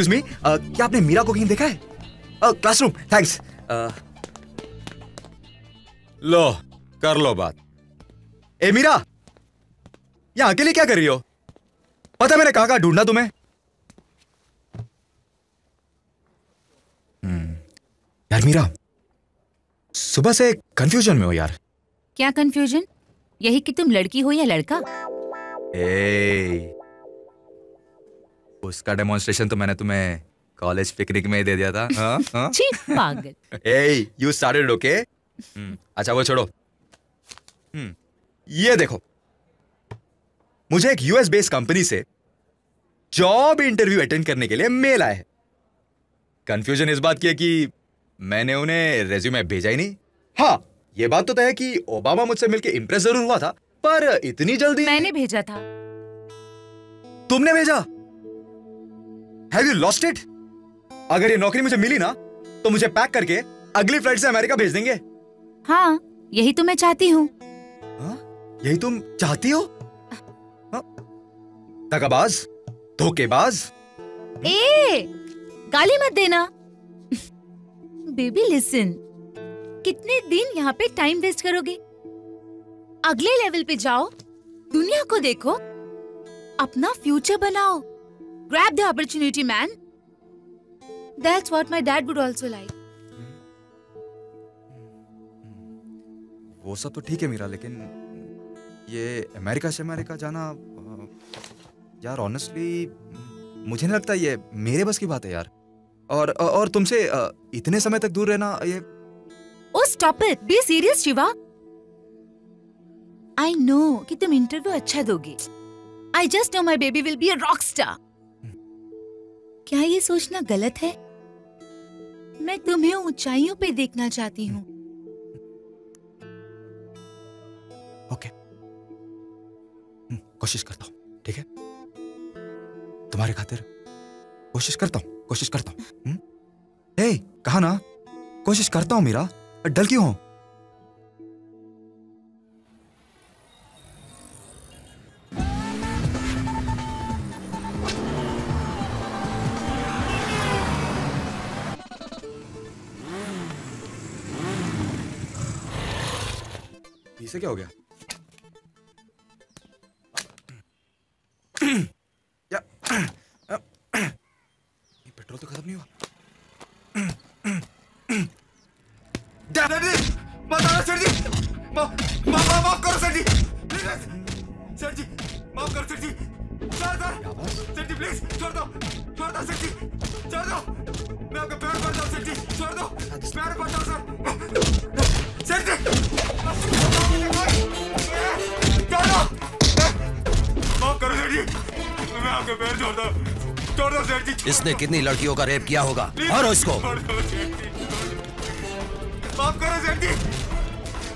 Excuse me क्या आपने मीरा को कहीं देखा है? क्लासरूम थैंक्स लो कर लो बात। ए मीरा! यहाँ अकेले क्या कर रही हो? पता मैंने कहा कहा ढूंढना तुम्हें? हम्म, यार मीरा सुबह से कंफ्यूजन में हो यार। क्या कंफ्यूजन यही कि तुम लड़की हो या लड़का? ए उसका डेमोन्स्ट्रेशन तो मैंने तुम्हें कॉलेज पिकनिक में ही दे दिया था। हाँ हाँ। पागल। ए यू स्टार्टेड ओके अच्छा वो छोड़ो। हम्म, ये देखो। मुझे एक यूएस बेस्ड कंपनी से जॉब इंटरव्यू अटेंड करने के लिए मेल आया है। कंफ्यूजन इस बात की है कि मैंने उन्हें रेज्यूमे भेजा ही नहीं। हाँ ये बात तो तय है कि ओबामा मुझसे मिलकर इंप्रेस ज़रूर हुआ था पर इतनी जल्दी मैंने भेजा था। तुमने भेजा? हैव यू लॉस्ट इट अगर ये नौकरी मुझे मिली ना तो मुझे पैक करके अगली फ़्लाइट से अमेरिका भेज देंगे। हाँ यही तो मैं चाहती हूँ। हाँ? यही तुम चाहती हो? हाँ? दगाबाज धोखेबाज? ए गाली मत देना। बेबी लिसन कितने दिन यहाँ पे टाइम वेस्ट करोगे? अगले लेवल पे जाओ दुनिया को देखो अपना फ्यूचर बनाओ। Grab the opportunity man. That's what my dad would also like. वो सब तो ठीक है मीरा लेकिन ये अमेरिका से अमेरिका जाना यार ऑनेस्टली मुझे नहीं लगता ये मेरे बस की बात है यार। और और तुमसे इतने समय तक दूर रहना ये ओ stop it be serious Shiva I know कि तुम इंटरव्यू अच्छा दोगे। I just know my baby will be a rock star क्या ये सोचना गलत है? मैं तुम्हें ऊंचाइयों पे देखना चाहती हूँ। ओके। हम्म, कोशिश करता हूँ ठीक है? तुम्हारे खातिर कोशिश करता हूँ कोशिश करता हूँ हम्म? कहा ना? कोशिश करता हूँ मेरा डल क्यों हूँ? इसे क्या हो गया? इसने कितनी लड़कियों का रेप किया होगा? सेठ जी माफ़ करो सेठ जी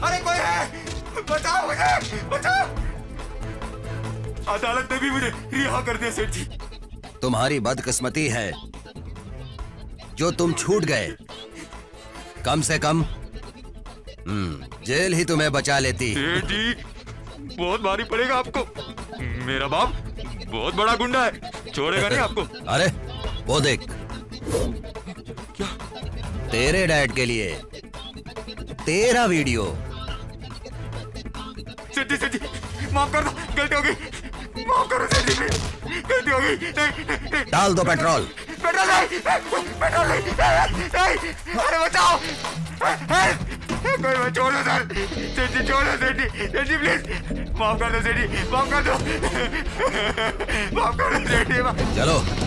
अरे कोई है? बचाओ मुझे बचाओ। अदालत ने भी मुझे रिहा कर दिया सेठ। जी तुम्हारी बदकिस्मती है जो तुम छूट गए। कम से कम हम्म, जेल ही तुम्हें बचा लेती। जी बहुत भारी पड़ेगा आपको। मेरा बाप बहुत बड़ा गुंडा है छोड़ेगा नहीं आपको। अरे वो देख। क्या? तेरे डैड के लिए। तेरा वीडियो। सेठ जी माफ़ कर दो गलती हो गई। माफ़ करो प्लीज़ गलती हो गई। नहीं नहीं, नहीं। डाल दो पेट्रोल। पेट्रोल नहीं पेट्रोल नहीं नहीं अरे बचाओ। कोई मत छोड़ सर। जी छोड़ सेठ जी प्लीज़ माफ़ कर दो जी माफ़ कर दो। माफ़ कर दो माफ- चलो।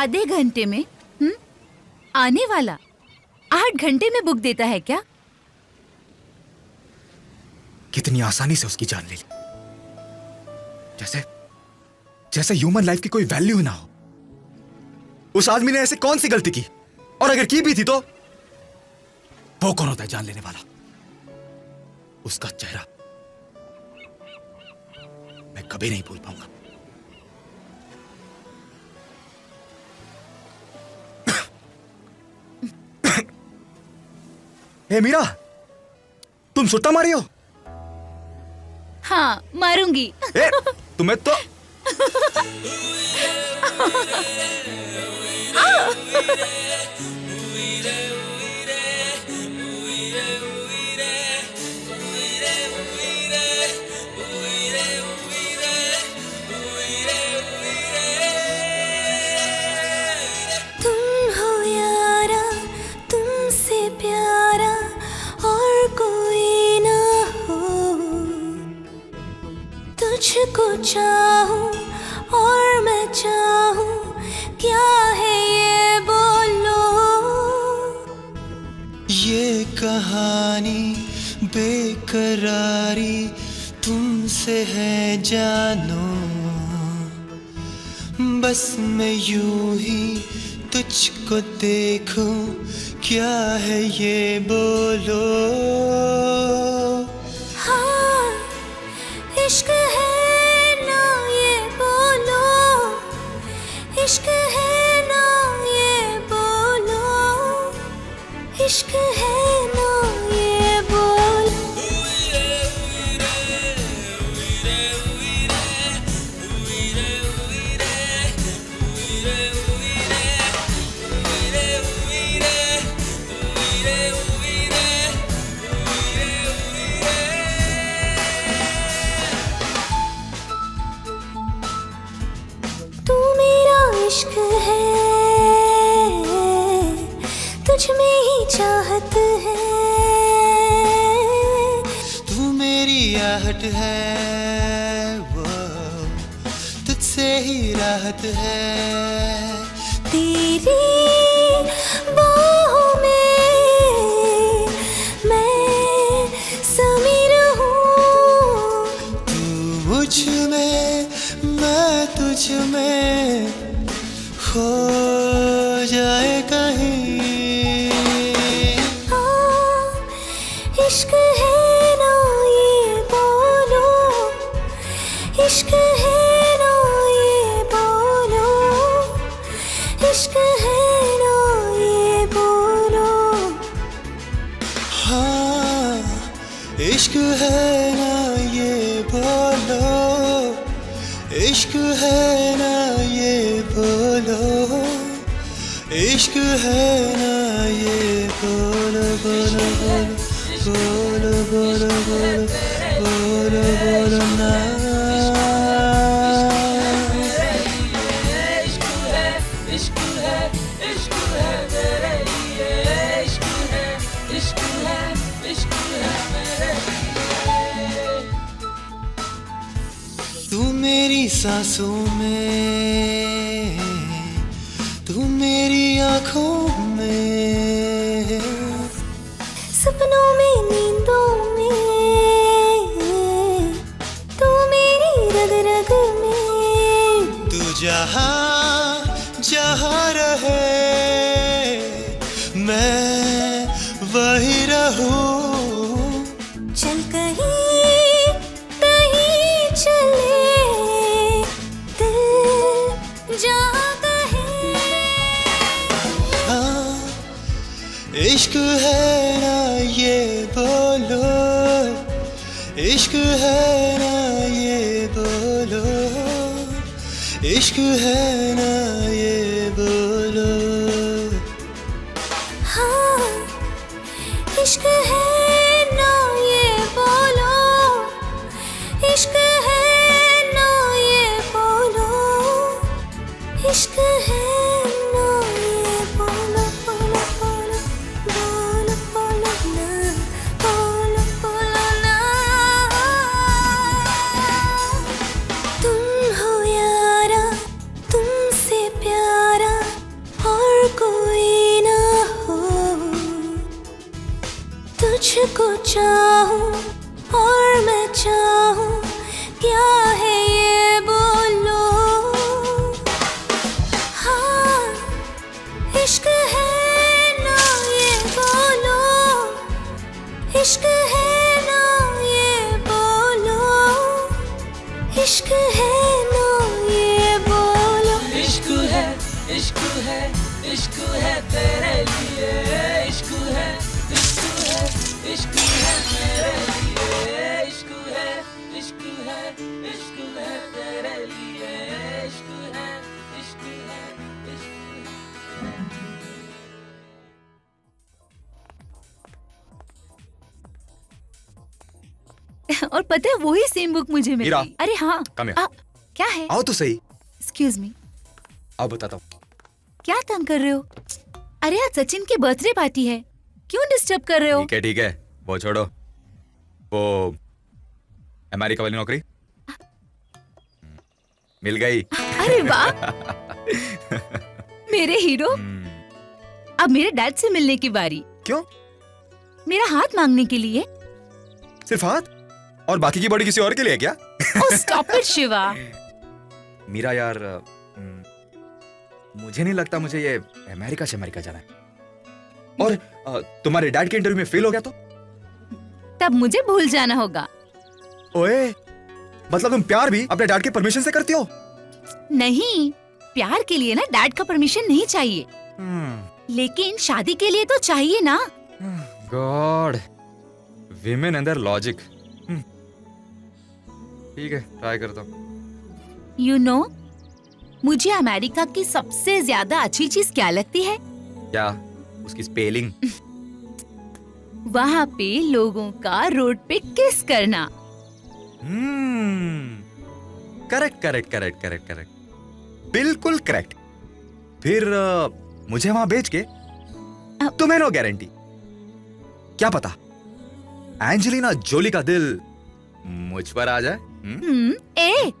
आधे घंटे में हम्म आने वाला। आठ घंटे में बुक देता है क्या? कितनी आसानी से उसकी जान ले ली। जैसे जैसे ह्यूमन लाइफ की कोई वैल्यू ना हो। उस आदमी ने ऐसे कौन सी गलती की? और अगर की भी थी तो? वो कौन होता है जान लेने वाला? उसका चेहरा मैं कभी नहीं भूल पाऊँगा। हे मीरा तुम सुट्टा मारी हो। हाँ मारूँगी। ए, तुम्हें तो तुझको चाहूँ और मैं चाहूँ, क्या है ये बोलो? ये कहानी बेकरारी तुमसे है जानो। बस मैं यूँ ही तुझको देखूँ, क्या है ये बोलो? आहट है वो तुझसे ही राहत है। तेरी बाहों में मैं समी रहूँ तू मुझमें मैं तुझ में खो सांसों में तू मेरी आँखों में। सपनों में नींदों में तू मेरी रग रग में। तू जहाँ जहाँ रहे मैं वही रहूँ। इश्क है। पता है वही सेम बुक मुझे मिल। अरे हाँ। आ, क्या है? आओ तो सही। एक्सक्यूज मी आओ बताता हूँ। क्या तंग कर रहे हो? अरे आज सचिन की बर्थडे पार्टी है। क्यों डिस्टर्ब कर रहे हो? ठीक है ठीक है। वो छोड़ो। वो अमेरिका वाली नौकरी। मिल गई। अरे वाह। मेरे हीरो? हम्म, अब मेरे डैड से मिलने की बारी। क्यों? मेरा हाथ मांगने के लिए। सिर्फ़ हाथ? और बाकी की बॉडी किसी और के लिए क्या? स्टॉप इट शिवा मीरा यार हम्म, मुझे नहीं लगता मुझे ये अमेरिका से अमेरिका जाना है। और तुम्हारे डैड के इंटरव्यू में फेल हो गया तो? तब मुझे भूल जाना होगा। ओए मतलब तुम प्यार भी अपने डैड के परमिशन से करती हो? नहीं प्यार के लिए ना डैड का परमिशन नहीं चाहिए। लेकिन शादी के लिए तो चाहिए ना। गॉड विमेन अंदर लॉजिक ठीक है ट्राई करता हूँ। यू नो मुझे अमेरिका की सबसे ज़्यादा अच्छी चीज़ क्या लगती है? क्या? उसकी स्पेलिंग वहाँ पे लोगों का रोड पे किस करना। Correct correct correct correct correct बिल्कुल करेक्ट फिर अ, मुझे वहाँ बेच के तुम्हें नो गारंटी क्या पता? एंजेलिना जोली का दिल मुझ पर आ जाए हम्म? हम्म, ए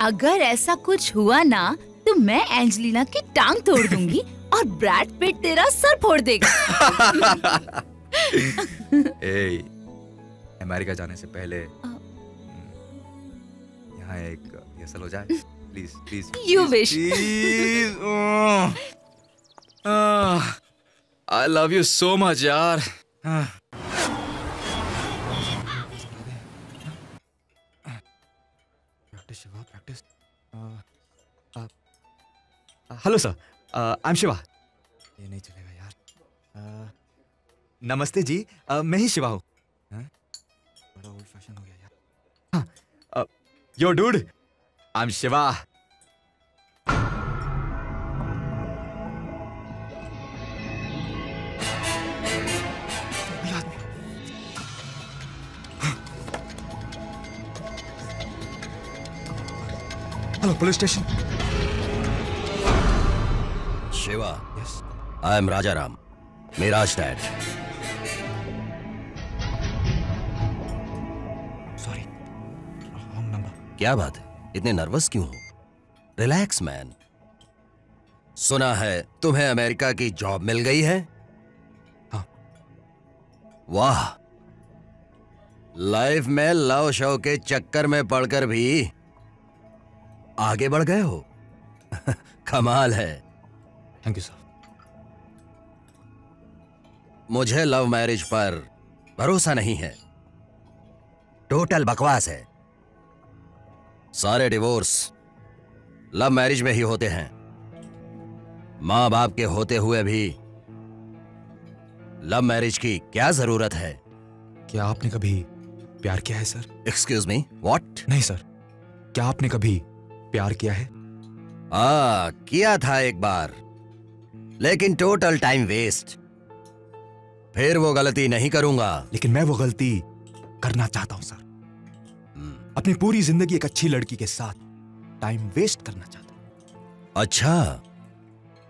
अगर ऐसा कुछ हुआ ना तो मैं एंजेलिना की टांग तोड़ दूँगी और ब्रैड पिट तेरा सर फोड़ देगा ए, अमेरिका जाने से पहले यहाँ एक रिहर्सल हो जाए please please You wish. I love you so much यार hello sir I am Shiva ये नहीं चलेगा यार। Uh, नमस्ते जी। Uh, मैं ही शिवा हूँ। हाँ? बड़ा ओल्ड फ़ैशन हो गया यार। हाँ yo dude I am Shiva hello police station Shiva. Yes I am Raja Ram Meraj dad sorry क्या बात है? इतने नर्वस क्यों हो? रिलैक्स मैन सुना है तुम्हें अमेरिका की जॉब मिल गई है? हाँ। वाह। लाइफ में लव शव के चक्कर में पड़कर भी आगे बढ़ गए हो? कमाल है। थैंक यू सर मुझे लव मैरिज पर भरोसा नहीं है। टोटल बकवास है। सारे डिवोर्स लव मैरिज में ही होते हैं। माँ बाप के होते हुए भी लव मैरिज की क्या ज़रूरत है? क्या आपने कभी प्यार किया है सर एक्सक्यूज मी वॉट नहीं सर क्या आपने कभी प्यार किया है? आ किया था एक बार। लेकिन टोटल टाइम वेस्ट फिर वो गलती नहीं करूँगा। लेकिन मैं वो गलती करना चाहता हूँ सर। हम्म, अपनी पूरी ज़िंदगी एक अच्छी लड़की के साथ टाइम वेस्ट करना चाहता हूँ। अच्छा।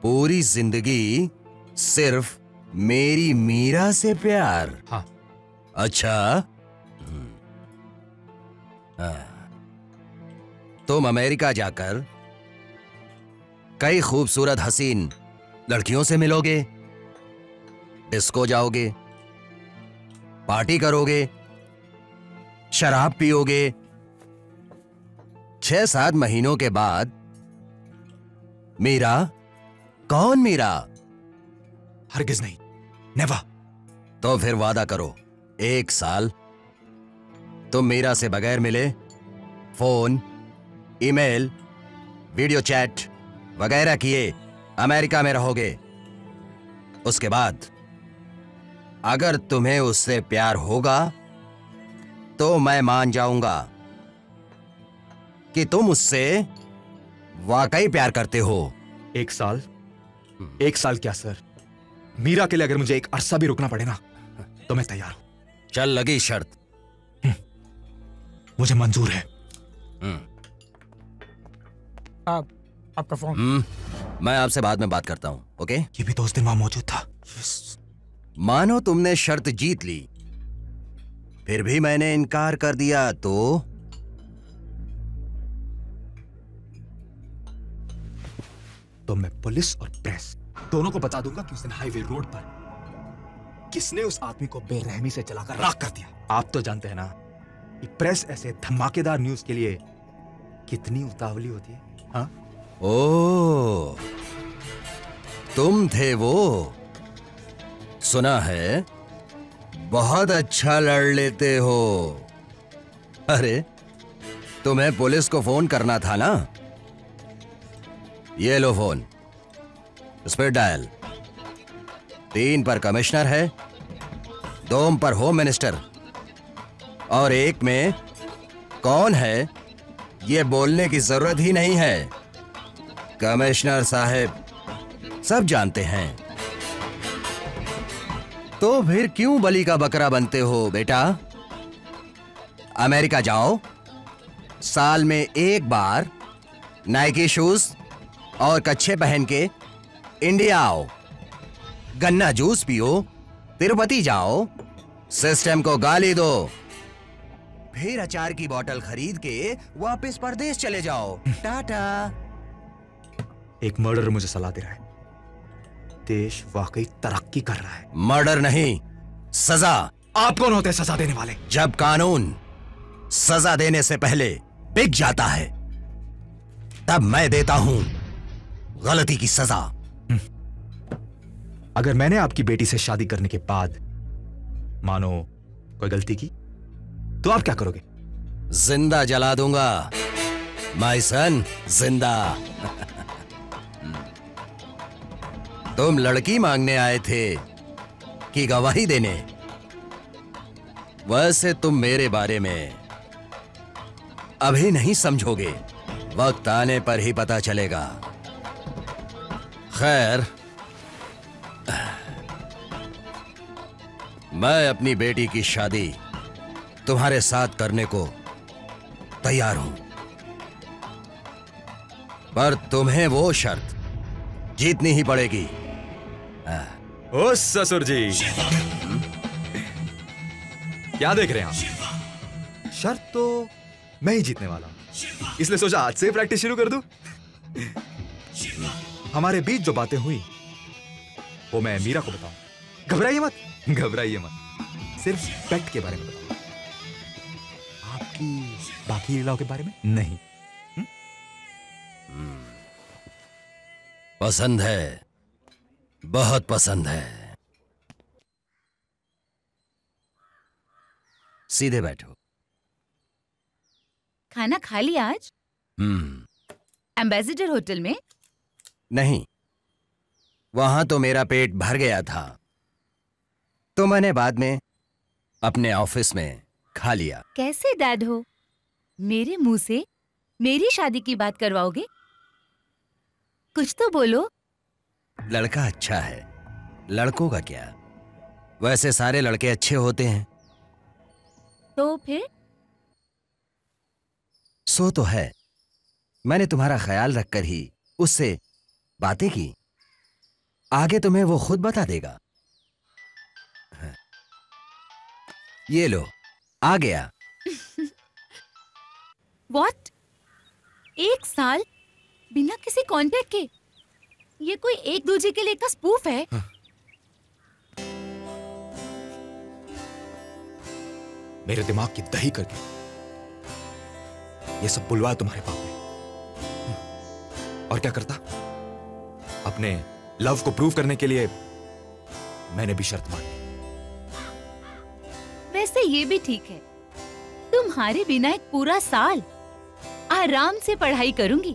पूरी ज़िंदगी सिर्फ़ मेरी मीरा से प्यार। हाँ। अच्छा। हम्म, हाँ। तुम अमेरिका जाकर कई खूबसूरत हसीन लड़कियों से मिलोगे डिस्को जाओगे पार्टी करोगे शराब पियोगे। छह सात महीनों के बाद मीरा कौन मीरा? हरगिज नहीं नेवर तो फिर वादा करो एक साल तुम मीरा से बगैर मिले फ़ोन ईमेल वीडियो चैट वगैरह किए। अमेरिका में रहोगे। उसके बाद अगर तुम्हें उससे प्यार होगा तो मैं मान जाऊँगा कि तुम उससे वाकई प्यार करते हो। एक साल? एक साल क्या सर? मीरा के लिए अगर मुझे एक अरसा भी रुकना पड़े ना तो मैं तैयार हूँ। चल लगी शर्त। मुझे मंजूर है। हम्म। आप आपका फ़ोन हम्म, मैं आपसे बाद में बात करता हूँ ओके ये भी तो उस दिन वहाँ मौजूद था। मानो तुमने शर्त जीत ली। फिर भी मैंने इनकार कर दिया तो? तो मैं पुलिस और प्रेस दोनों को बता दूँगा कि उस दिन हाईवे रोड पर किसने उस आदमी को बेरहमी से चलाकर राख कर दिया। आप तो जानते हैं ना कि प्रेस ऐसे धमाकेदार न्यूज़ के लिए कितनी उतावली होती है हाँ? ओ, तुम थे वो। सुना है, बहुत अच्छा लड़ लेते हो। अरे, तुम्हें पुलिस को फ़ोन करना था ना? ये लो फ़ोन, स्पीड डायल। तीन पर कमिश्नर है दो पर होम मिनिस्टर। और एक में, कौन है, ये बोलने की ज़रूरत ही नहीं है। कमिश्नर साहब, सब जानते हैं। तो फिर क्यों बलि का बकरा बनते हो, बेटा? अमेरिका जाओ। साल में एक बार नाइकी शूज़ और कच्छे पहन के इंडिया आओ। गन्ना जूस पियो, तिरुपति जाओ। सिस्टम को गाली दो। फिर अचार की बोतल खरीद के वापस परदेश चले जाओ। टाटा। एक मर्डर मुझे सलाह दे रहा है। देश वाकई तरक्की कर रहा है। मर्डर नहीं सजा। आप कौन होते हैं सजा देने वाले? जब कानून सजा देने से पहले बिक जाता है तब मैं देता हूँ गलती की सजा। अगर मैंने आपकी बेटी से शादी करने के बाद मानो कोई गलती की तो आप क्या करोगे? ज़िंदा जला दूँगा माई सन ज़िंदा। तुम लड़की मांगने आए थे कि गवाही देने। वैसे तुम मेरे बारे में अभी नहीं समझोगे। वक्त आने पर ही पता चलेगा। खैर, मैं अपनी बेटी की शादी तुम्हारे साथ करने को तैयार हूँ। पर तुम्हें वो शर्त जीतनी ही पड़ेगी। ओ ससुर जी क्या देख रहे हैं आप? शर्त तो मैं ही जीतने वाला हूँ। इसलिए सोचा आज से प्रैक्टिस शुरू कर दू। हमारे बीच जो बातें हुई वो मैं मीरा को बताऊँ। घबराइए मत घबराइए मत। सिर्फ़ पेट के बारे में बताऊँ। आपकी बाकी लीलाओं के बारे में? नहीं। पसंद है। बहुत पसंद है। सीधे बैठो। खाना खा लिया आज? हम्म। एम्बेसिडर होटल में? नहीं। वहाँ तो मेरा पेट भर गया था। तो मैंने बाद में अपने ऑफ़िस में खा लिया। कैसे डैड हो? मेरे मुँह से मेरी शादी की बात करवाओगे? कुछ तो बोलो। लड़का अच्छा है। लड़कों का क्या? वैसे सारे लड़के अच्छे होते हैं। तो फिर? सो तो है। मैंने तुम्हारा ख्याल रखकर ही उससे बातें की। आगे तुम्हें वो खुद बता देगा। हाँ। ये लो आ गया। व्हाट एक साल? बिना किसी कांटेक्ट के? ये कोई एक दूजे के लिए का स्पूफ है। मेरे दिमाग की दही करके ये सब बुलवाया तुम्हारे बाप ने। और क्या करता? अपने लव को प्रूव करने के लिए मैंने भी शर्त मान ली वैसे ये भी ठीक है। तुम्हारे बिना एक पूरा साल आराम से पढ़ाई करूँगी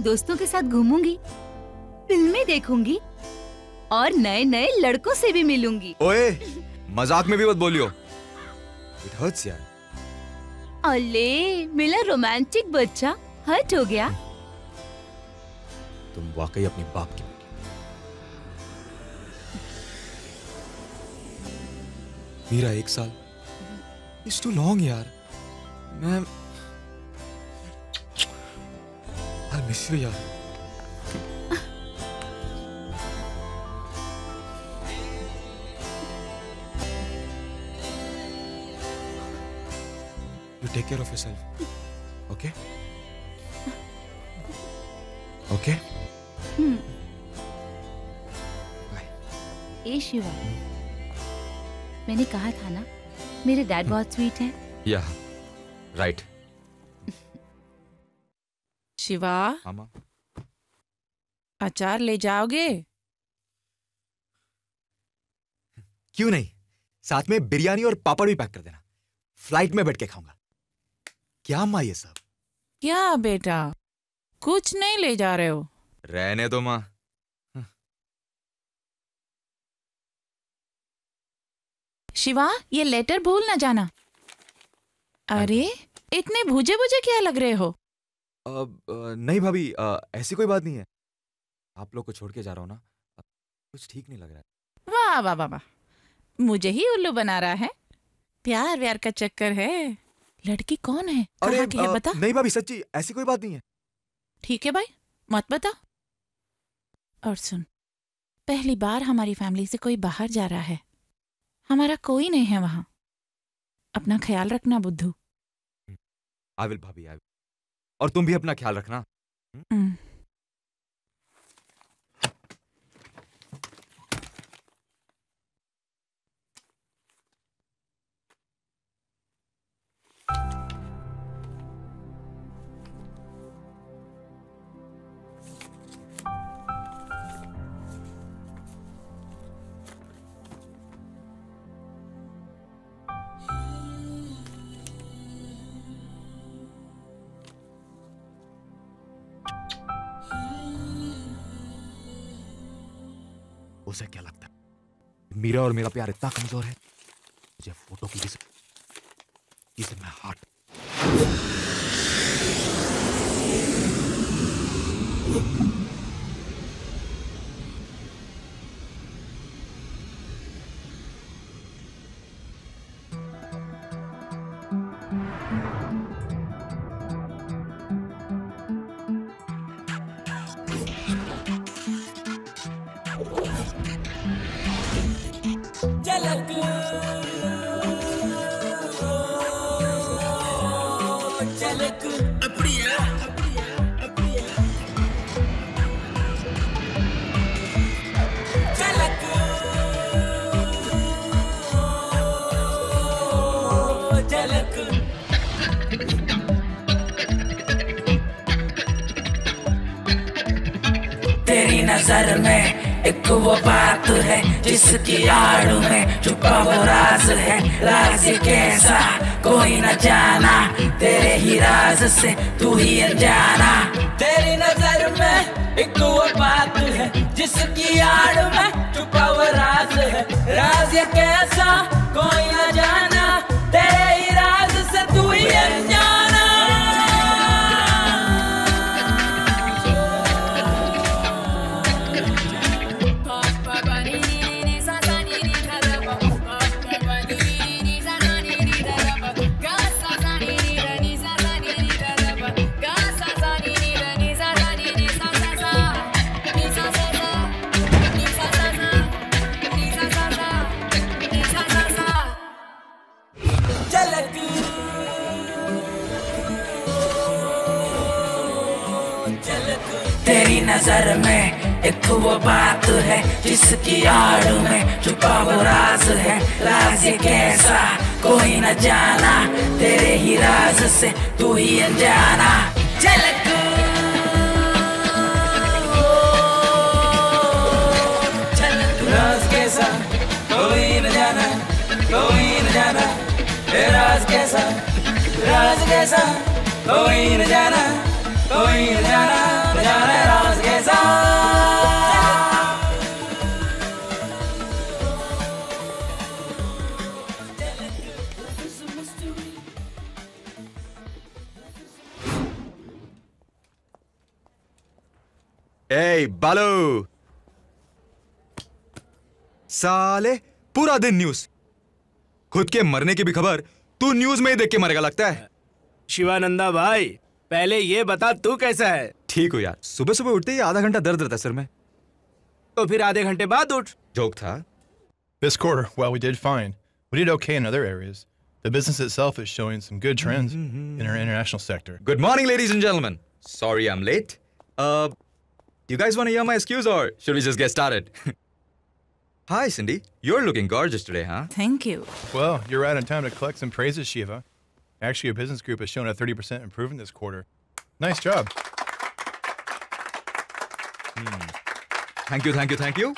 दोस्तों के साथ घूमूँगी फ़िल्में देखूँगी और नए नए लड़कों से भी मिलूँगी। ओए मज़ाक में भी मत बोलियो। इट हर्ट्स यार। अले मेरा रोमांटिक बच्चा। हर्ट हो गया। तुम वाकई अपने बाप की बेटी हो। एक साल। इट्स टू लॉन्ग यार। मैं आई मिस यू यार। You take care of yourself. Self okay okay Shiva मैंने कहा था ना मेरे डैड बहुत स्वीट हैं। या राइट शिवा मामा अचार ले जाओगे क्यों नहीं? साथ में बिरयानी और पापड़ भी पैक कर देना। फ़्लाइट में बैठ के खाऊँगा। क्या माँ ये सब? क्या बेटा? कुछ नहीं ले जा रहे हो। रहने दो माँ। शिवा ये लेटर भूल ना जाना। अरे इतने भूजे भूजे क्या लग रहे हो? अब अ, नहीं भाभी ऐसी कोई बात नहीं है। आप लोग को छोड़ के जा रहा हूँ ना। कुछ ठीक नहीं लग रहा है। वाह वाह वाह वाह। मुझे ही उल्लू बना रहा है। प्यार व्यार का चक्कर है। लड़की कौन है? अरे की है बता। नहीं भाभी सच्ची ऐसी कोई बात नहीं है। ठीक है भाई मत बता। और सुन पहली बार हमारी फैमिली से कोई बाहर जा रहा है। हमारा कोई नहीं है वहाँ। अपना ख्याल रखना बुद्धू। आई विल भाभी आई और तुम भी अपना ख्याल रखना। उसे क्या लगता है? मेरा और मेरा प्यार इतना कमज़ोर है मुझे फ़ोटो की इसे मैं हार्ट जिसकी आड़ में छुपा वो राज है, राज कैसा? कोई न जाना, तेरे ही राज से तू ही अनजाना। तेरी नज़र में एक वो बात है जिसकी आड़ में छुपा वो राज है, राज कैसा? कोई न जाना, तेरे ही राज से तू ही अनजाना। नज़र में एक वो बात है जिसकी आड़ में छुपा वो राज है। राज कैसा? कोई न जाना, तेरे ही राज से तू ही अनजाना। झलक। राज कैसा? राज कैसा? कोई न जाना, कोई न जाना। ए बालो साले पूरा दिन न्यूज़ खुद के मरने की भी खबर तू न्यूज़ में ही देख के मरेगा लगता है शिवानंदा भाई पहले ये बता तू कैसा है ठीक हो यार सुबह सुबह उठते ही आधा घंटा दर्द रहता सर में तो फिर आधे घंटे बाद उठ जोक था This quarter, while we did fine, we did okay in other areas. The business itself is showing some good trends in our international sector. Good morning, ladies and gentlemen. Sorry I'm late. Uh, Do you guys want to hear my excuse or should we just get started? Hi, Cindy. You're looking gorgeous today, huh? Thank you. Well, you're right on time to collect some praises, Shiva. Actually, your business group has shown a 30% improvement this quarter. Nice job. Hmm. Thank you, thank you, thank you.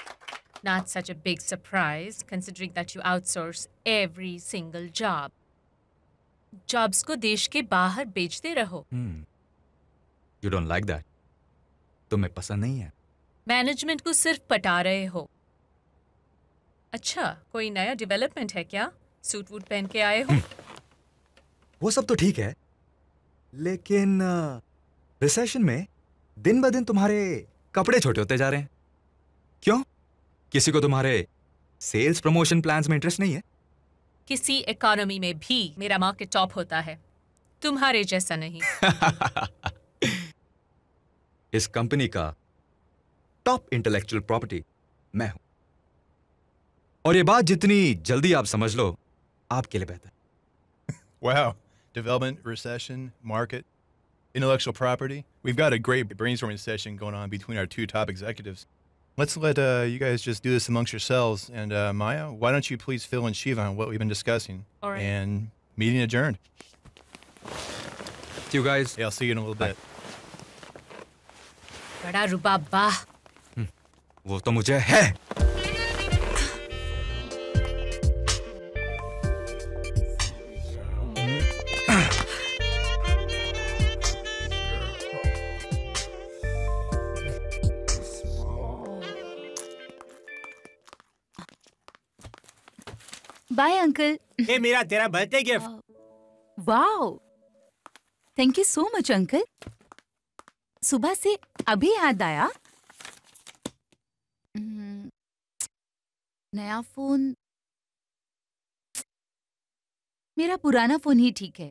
Not such a big surprise, considering that you outsource every single job. Jobs ko desh ke bahar bejte raho. Hmm. You don't like that. तुम्हें पसंद नहीं है। Management को सिर्फ़ पटा रहे हो। अच्छा कोई नया डेवलपमेंट है क्या? सूट वूट पहन के आए हो? वो सब तो ठीक है लेकिन रिसेशन में दिन ब दिन तुम्हारे कपड़े छोटे होते जा रहे हैं। क्यों? किसी को तुम्हारे सेल्स प्रमोशन प्लान्स में इंटरेस्ट नहीं है? किसी इकोनॉमी में भी मेरा मार्केट टॉप होता है। तुम्हारे जैसा नहीं। इस कंपनी का टॉप इंटेलेक्चुअल प्रॉपर्टी मैं हूं और ये बात जितनी जल्दी आप समझ लो आपके लिए बेहतर Wow. Development, recession, market, intellectual property. We've got a great brainstorming session going on between our two top executives. Let's let uh, you guys just do this amongst yourselves. And uh, Maya, why don't you please fill in Shiva on what we've been discussing? All right. And meeting adjourned. See you guys. Yeah, I'll see you in a little bit. बड़ा रुबाबा वो तो मुझे है। Bye uncle ये मेरा तेरा birthday gift wow thank you so much uncle सुबह से अभी याद आया। हम्म, नया फ़ोन। मेरा पुराना फ़ोन ही ठीक है।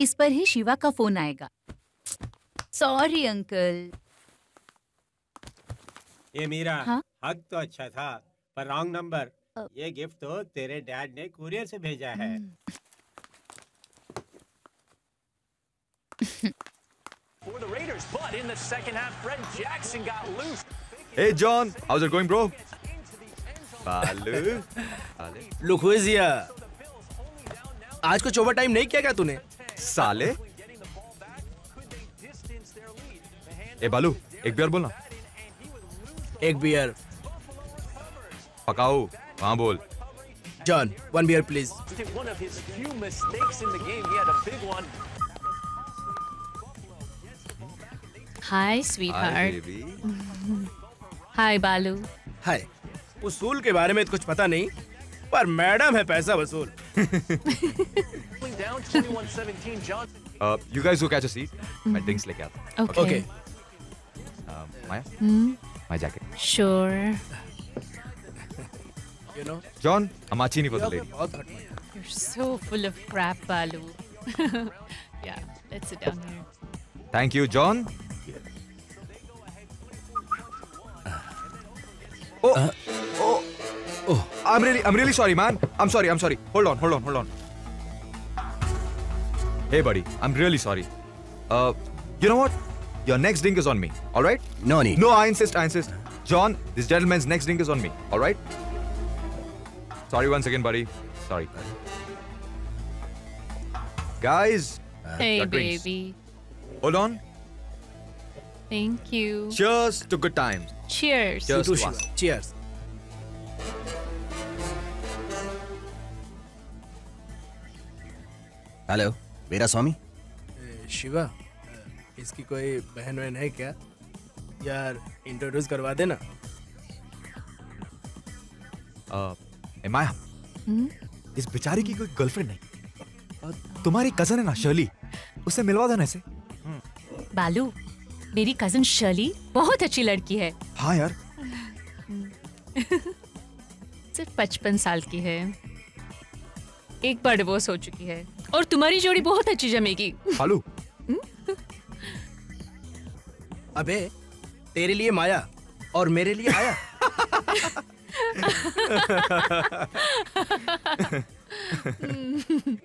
इस पर ही शिवा का फ़ोन आएगा। सॉरी अंकल ये मेरा हाँ? हक तो अच्छा था पर रॉन्ग नंबर ये गिफ्ट तो तेरे डैड ने कुरियर से भेजा है। For the Raiders, but in the second half, Fred Jackson got loose. Hey John, how's it going, bro? Balu look who is आज कुछ ओवर टाइम नहीं किया क्या तूने साले ए बालू एक बियर बोलना एक बियर पकाओ वहाँ बोल John one beer please hi sweetheart hi Balu hi उसूल के बारे में तो कुछ पता नहीं पर मैडम है पैसा वसूल Pulling down 21-17. Johnson. Uh, you guys go catch a seat. मैं ड्रिंक्स लेके आता हूँ. Okay. Okay. Um, Maya, Hmm? my jacket. Sure. You know? John, a martini for the lady. बहुत हट You're so full of crap, Balu. yeah, let's sit down here. Thank you, John. Oh, oh, oh! I'm really, I'm really sorry, man. I'm sorry, I'm sorry. Hold on, hold on, hold on. Hey, buddy, I'm really sorry. Uh, you know what? Your next drink is on me. All right? No need. No, I insist, I insist. John, this gentleman's next drink is on me. All right? Sorry once again, buddy. Sorry. Guys. Hey, your drinks. baby. Hold on. Thank you. Cheers to good times. Cheers. Cheers to us. Cheers hello मेरा स्वामी शिवा इसकी कोई बहन वहन है क्या? यार introduce करवा देना। Uh, माया इस बेचारी की कोई गर्लफ्रेंड नहीं। uh, तुम्हारी कज़न है ना शर्ली उससे मिलवा देना इसे। बालू मेरी कज़न शर्ली बहुत अच्छी लड़की है। हाँ यार। सिर्फ़ पचपन साल की है। एक बार डिवोर्स हो चुकी है। और तुम्हारी जोड़ी बहुत अच्छी जमेगी। हेलो हम्म? अबे तेरे लिए माया और मेरे लिए आया। हम्म।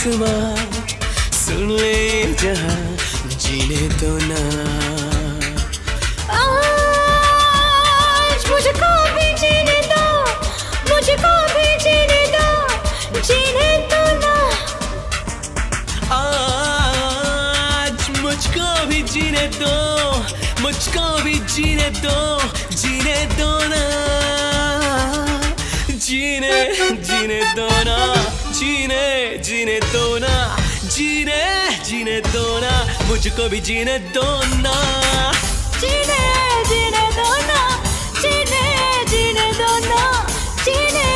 नशीला सुन ले जहाँ जीने जीने दो ना मुझको भी जीने दो ना जीने जीने दो ना जीने जीने दो ना जीने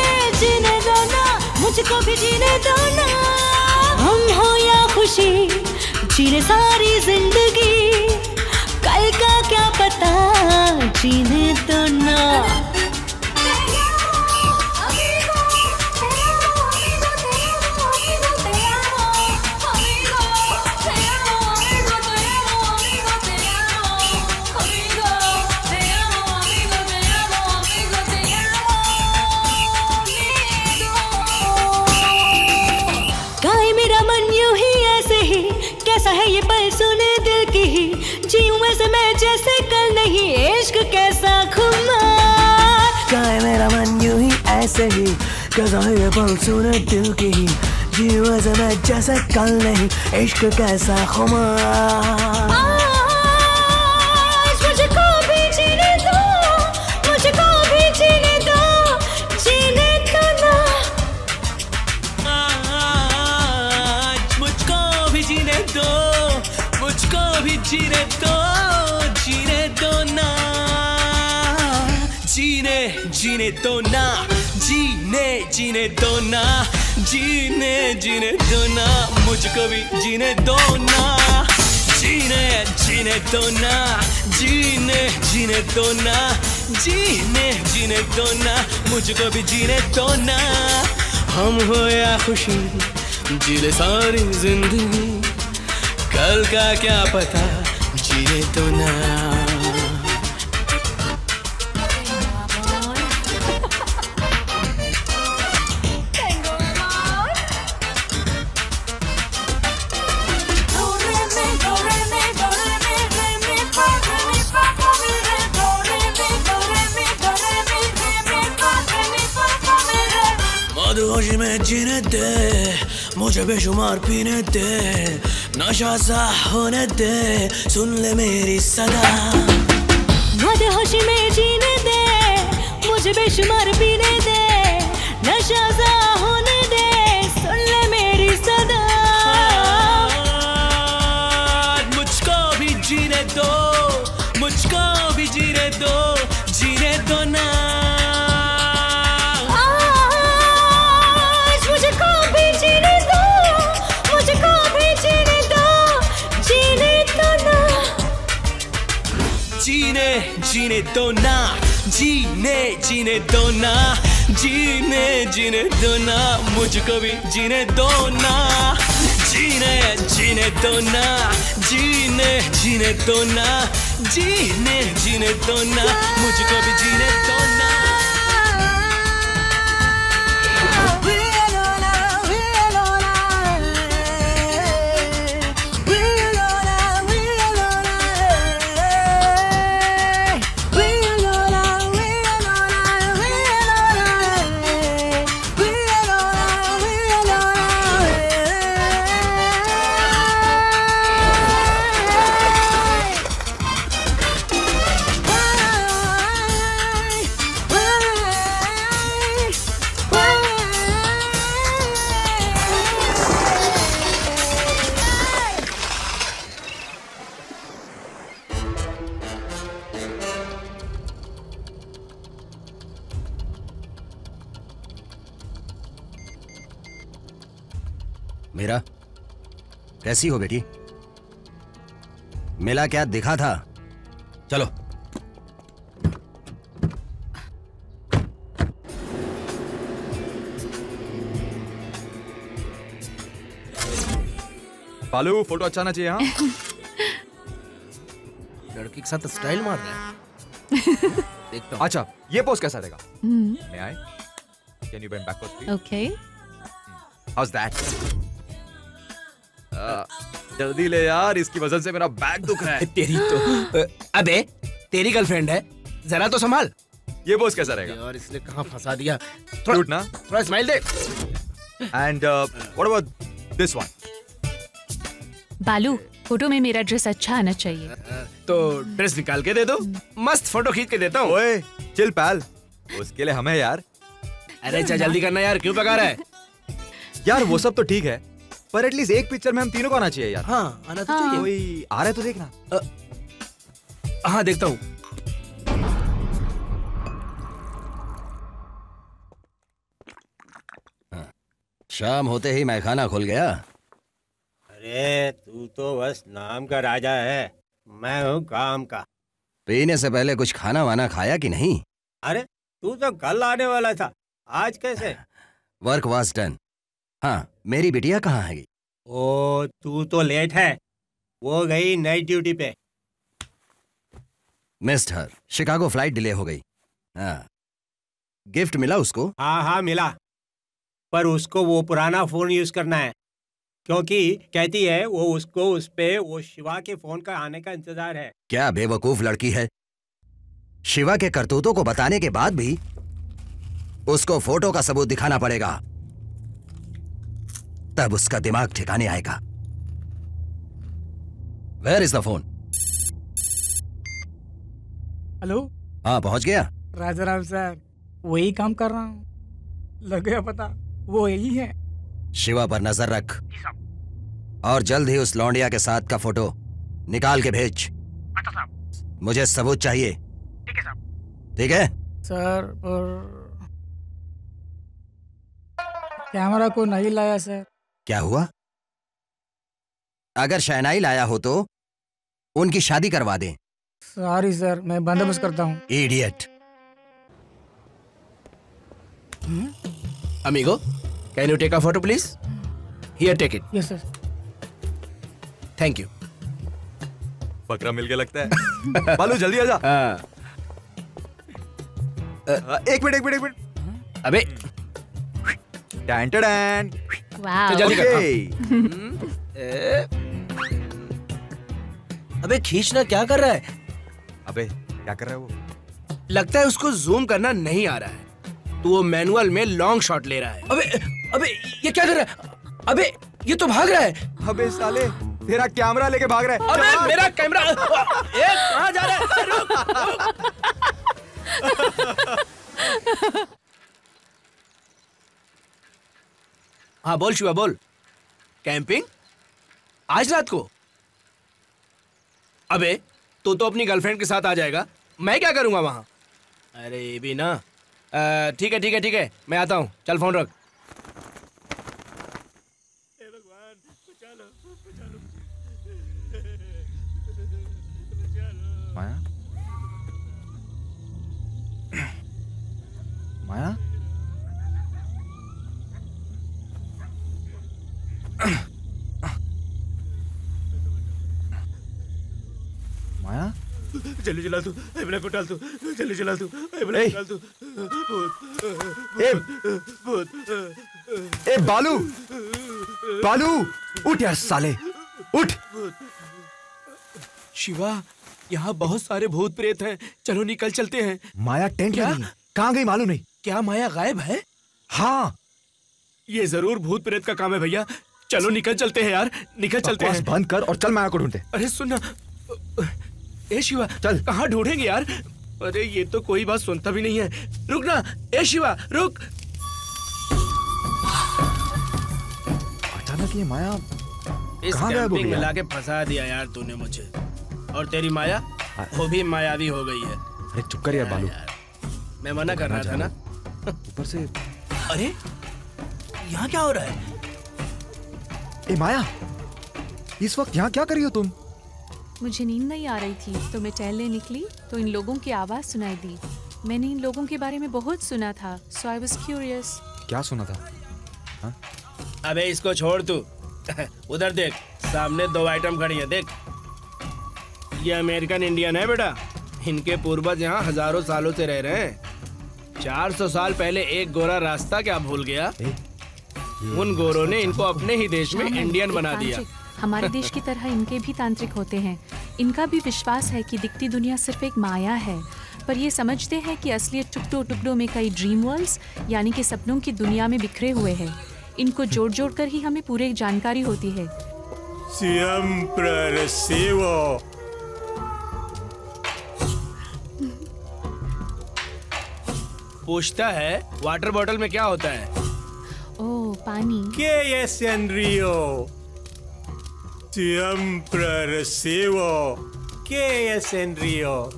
जीने दो ना मुझको भी जीने दो ना हम हो या खुशी, जीने सारी ज़िंदगी, कल का क्या पता, जीने दो ना ही ऐसे ही कैसा है ये पल सुने दिल की। ही मैं जैसे कल नहीं। इश्क कैसा खुमार। जीने दो ना, जीने जीने दो ना, मुझको भी जीने दो ना। जीने जीने दो ना, जीने जीने दो ना, जीने जीने दो ना, मुझको भी जीने दो ना। हम हो या खुशी, जीले सारी ज़िंदगी, कल का क्या पता, जीने तो ना। मधुहोशी में जीने दे मुझे बेशुमार पीने दे नशा सा होने दे सुन ले मेरी सदा। मदहोशी में जीने दे मुझे बेशुमार पीने दे नशा सा होने दो ना, जीने जीने दो ना, जीने जीने दो ना, मुझको भी जीने दो ना, जीने जीने दो ना, जीने जीने दो ना, जीने जीने दो ना, मुझको भी जीने दो ना। कैसी हो बेटी। मिला क्या दिखा था? चलो। पालू फ़ोटो अच्छा ना चाहिए हाँ? लड़की के साथ स्टाइल मार रहा है। देखता हूँ। अच्छा ये पोज कैसा रहेगा? I? Can you bend backwards, please? Okay. How's that? Uh, जल्दी ले यार इसकी वजह से मेरा बैग दुख रहा है। तेरी तो अबे तेरी गर्लफ्रेंड है? जरा तो संभाल। ये पोज कैसा रहेगा? यार इसने कहाँ फंसा दिया? Cute ना। थोड़ा smile they. And what about this one Balu photo में मेरा ड्रेस अच्छा आना चाहिए। तो ड्रेस निकाल के दे दो। मस्त फ़ोटो खींच के देता हूँ। ओए चिल पैल उसके लिए हमें यार। अरे अच्छा जल्दी करना यार क्यों पका रहा है? यार वो सब तो ठीक है। पर एटलीस्ट एक पिक्चर में हम तीनों को आना चाहिए यार। हाँ आना तो हाँ। चाहिए। कोई आ रहा है तो देखना। आ, हाँ देखता हूँ। शाम होते ही मैं खाना खुल गया। अरे तू तो बस नाम का राजा है। मैं हूँ काम का। पीने से पहले कुछ खाना वाना खाया कि नहीं? अरे तू तो कल आने वाला था। आज कैसे? Work was done. हाँ मेरी बिटिया कहाँ है? ओ तू तो लेट है। वो गई नाइट ड्यूटी पे। Missed her Chicago flight delay हो गई। हाँ। गिफ्ट मिला उसको? हाँ हाँ मिला। पर उसको वो पुराना फ़ोन यूज़ करना है। क्योंकि कहती है वो उसको उस पे वो शिवा के फ़ोन का आने का इंतज़ार है। क्या बेवकूफ़ लड़की है? शिवा के करतूतों को बताने के बाद भी उसको फ़ोटो का सबूत दिखाना पड़ेगा। तब उसका दिमाग ठिकाने आएगा। Where is the phone hello हाँ पहुँच गया। राजा राम सर वही काम कर रहा हूँ। लग गया पता वो यही है। शिवा पर नज़र रख। और जल्द ही उस लौंडिया के साथ का फ़ोटो निकाल के भेज। मुझे सबूत चाहिए। ठीक है सर पर कैमरा को नहीं लाया सर? क्या हुआ? अगर शहनाई लाया हो तो उनकी शादी करवा दें। सॉरी सर मैं बंदोबस्त करता हूँ। Idiot amigo can you take a photo please here take it yes sir thank you बकरा मिल गया लगता है। बालू जल्दी आजा एक मिनट एक मिनट एक मिनट। अबे। डैन डैन वाह जल्दी कर, ओके अबे खींचना क्या कर रहा है अबे क्या कर रहा है वो लगता है उसको जूम करना नहीं आ रहा है तो वो मैनुअल में लॉन्ग शॉट ले रहा है अबे अबे ये क्या कर रहा है अबे ये तो भाग रहा है अबे साले तेरा कैमरा लेके भाग रहा है अबे मेरा कैमरा ए कहाँ जा रहा है रुक, रुक। हाँ बोल शिवा बोल। कैंपिंग? आज रात को? अबे तू तो अपनी गर्लफ्रेंड के साथ आ जाएगा। मैं क्या करूँगा वहाँ? अरे ये भी ना। ठीक है ठीक है ठीक है। मैं आता हूँ। चल फ़ोन रख। माया? माया? माया? जल्दी चला तू इब्राहिम को डाल तू जल्दी चला तू ए! इब्राहिम डाल तू ए! भूत ए बालू! बालू उठ यार साले उठ। शिवा यहाँ बहुत सारे भूत प्रेत हैं। चलो निकल चलते हैं। माया टेंट क्या? कहाँ गई मालूम नहीं? क्या माया गायब है? हाँ। ये ज़रूर भूत प्रेत का काम है भैया। चलो निकल चलते हैं यार निकल चलते हैं। बंद कर और चल माया को ढूंढते अरे सुनना ए शिवा चल। कहाँ ढूंढेंगे यार? अरे ये तो कोई बात सुनता भी नहीं है। रुक ना ए शिवा रुक। अचानक ये माया इस कैंपिंग में लाके फंसा दिया यार तूने मुझे। और तेरी माया वो भी मायावी हो गई है। अरे चुप कर यार बालू। मैं मना कर रहा था ना? ऊपर से अरे यहाँ क्या हो रहा है? ए माया इस वक्त यहाँ क्या कर रही हो तुम? मुझे नींद नहीं आ रही थी तो मैं टहलने निकली तो इन लोगों की आवाज़ सुनाई दी। मैंने इन लोगों के बारे में बहुत सुना था सो आई वाज क्यूरियस क्या सुना था? हा? अबे इसको छोड़ तू। उधर देख सामने दो आइटम खड़ी है देख। ये अमेरिकन इंडियन है बेटा। इनके पूर्वज यहाँ हज़ारों सालों से रह रहे हैं। 400 साल पहले एक गोरा रास्ता क्या भूल गया? उन गोरों ने इनको अपने ही देश में इंडियन बना दिया। हमारे देश की तरह इनके भी तांत्रिक होते हैं। इनका भी विश्वास है कि दिखती दुनिया सिर्फ़ एक माया है। पर ये समझते हैं कि असलियत टुकड़ों टुकड़ों में कई ड्रीम वर्ल्ड्स यानी कि सपनों की दुनिया में बिखरे हुए हैं। इनको जोड़ जोड़ कर ही हमें पूरी जानकारी होती है। पूछता है वाटर बॉटल में क्या होता है? ओह पानी ¿Qué es en Río? Siempre recibo. ¿Qué es en Río?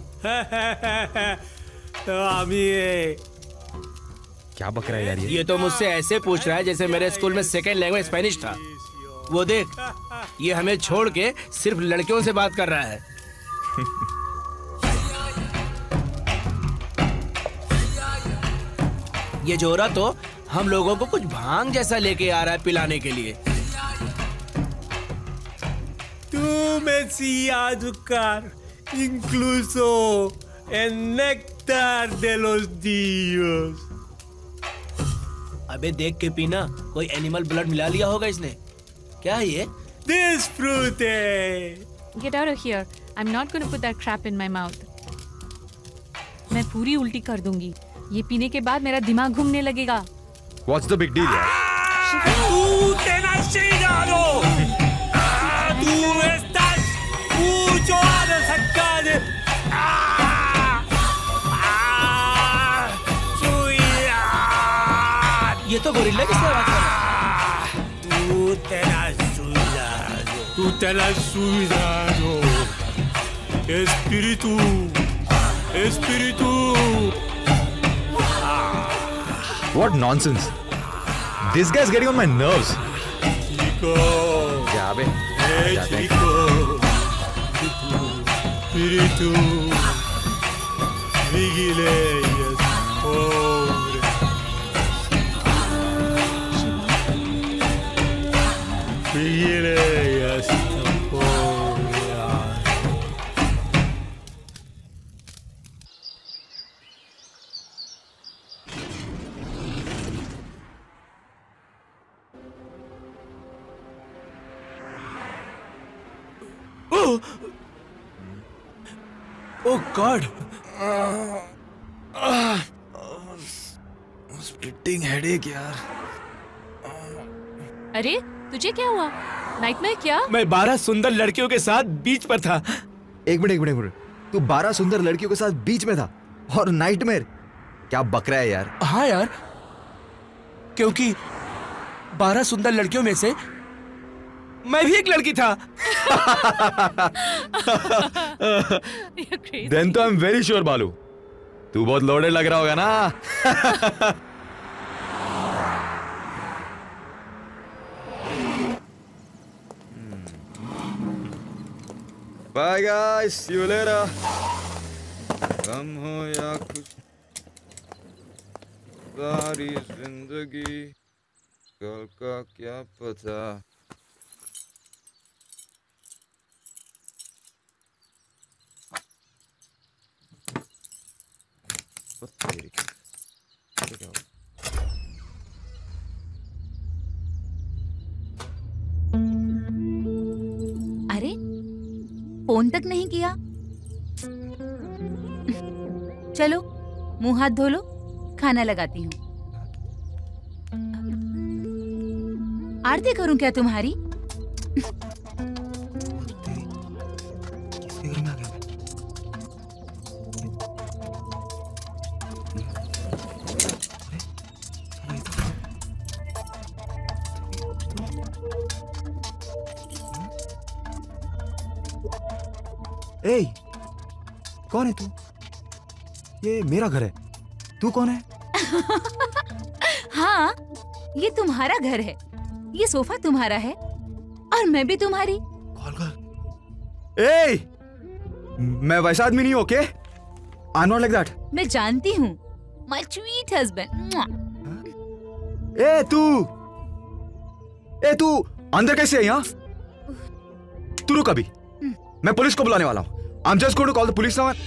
আমি क्या बक रहा है यार ये ये तो मुझसे ऐसे पूछ रहा है जैसे मेरे स्कूल में सेकेंड लैंग्वेज स्पेनिश था वो देख ये हमें छोड़ के सिर्फ़ लड़कियों से बात कर रहा है ये जोरा तो हम लोगों को कुछ भाँग जैसा लेके आ रहा है पिलाने के लिए। अबे देख के पीना कोई एनिमल ब्लड मिला लिया होगा इसने। क्या ये? This get out of here I am not gonna put that in my mouth मैं पूरी उल्टी कर दूँगी। ये पीने के बाद मेरा दिमाग घूमने लगेगा। What's the big deal? Ah, ¡Tú te has llegado! Ah, ¡Tú estás mucho años acá! De... Ah, ah, suya. ¿Y esto gorila que se va a ¡Tú te has sudado! ¡Tú te has sudado! ¡Espíritu! ¡Espíritu! What nonsense this guys getting on my nerves Chico. जा बे Hey, जाते हैं। God! Splitting headache यार अरे तुझे क्या हुआ? Nightmare क्या? मैं बारह सुंदर लड़कियों के साथ बीच पर था। एक मिनट एक मिनट एक मिनट। तू बारह सुंदर लड़कियों के साथ बीच में था और नाइटमेयर क्या बकरा है यार। हाँ यार। क्योंकि बारह सुंदर लड़कियों में से मैं भी एक लड़की था। देन तो आई एम वेरी श्योर बालू तू बहुत लोडेड लग रहा होगा ना। बाय गाइस यू लेटर कम हो या कुछ सारी ज़िंदगी कल का क्या पता। ये क्या अरे, फ़ोन तक नहीं किया। चलो, मुँह हाथ धो लो खाना लगाती हूँ। आरती करूँ क्या तुम्हारी? ए कौन है तू? ये मेरा घर है। तू कौन है? हाँ ये तुम्हारा घर है। ये सोफा तुम्हारा है और मैं भी तुम्हारी। कॉल कर। ए मैं वैसा आदमी नहीं okay? I not like that मैं जानती हूँ। माय स्वीट हस्बैंड ए तू? ए तू अंदर कैसे है यहाँ? तू रुक अभी। मैं पुलिस को बुलाने वाला हूँ। I'm just going to call the police now. and-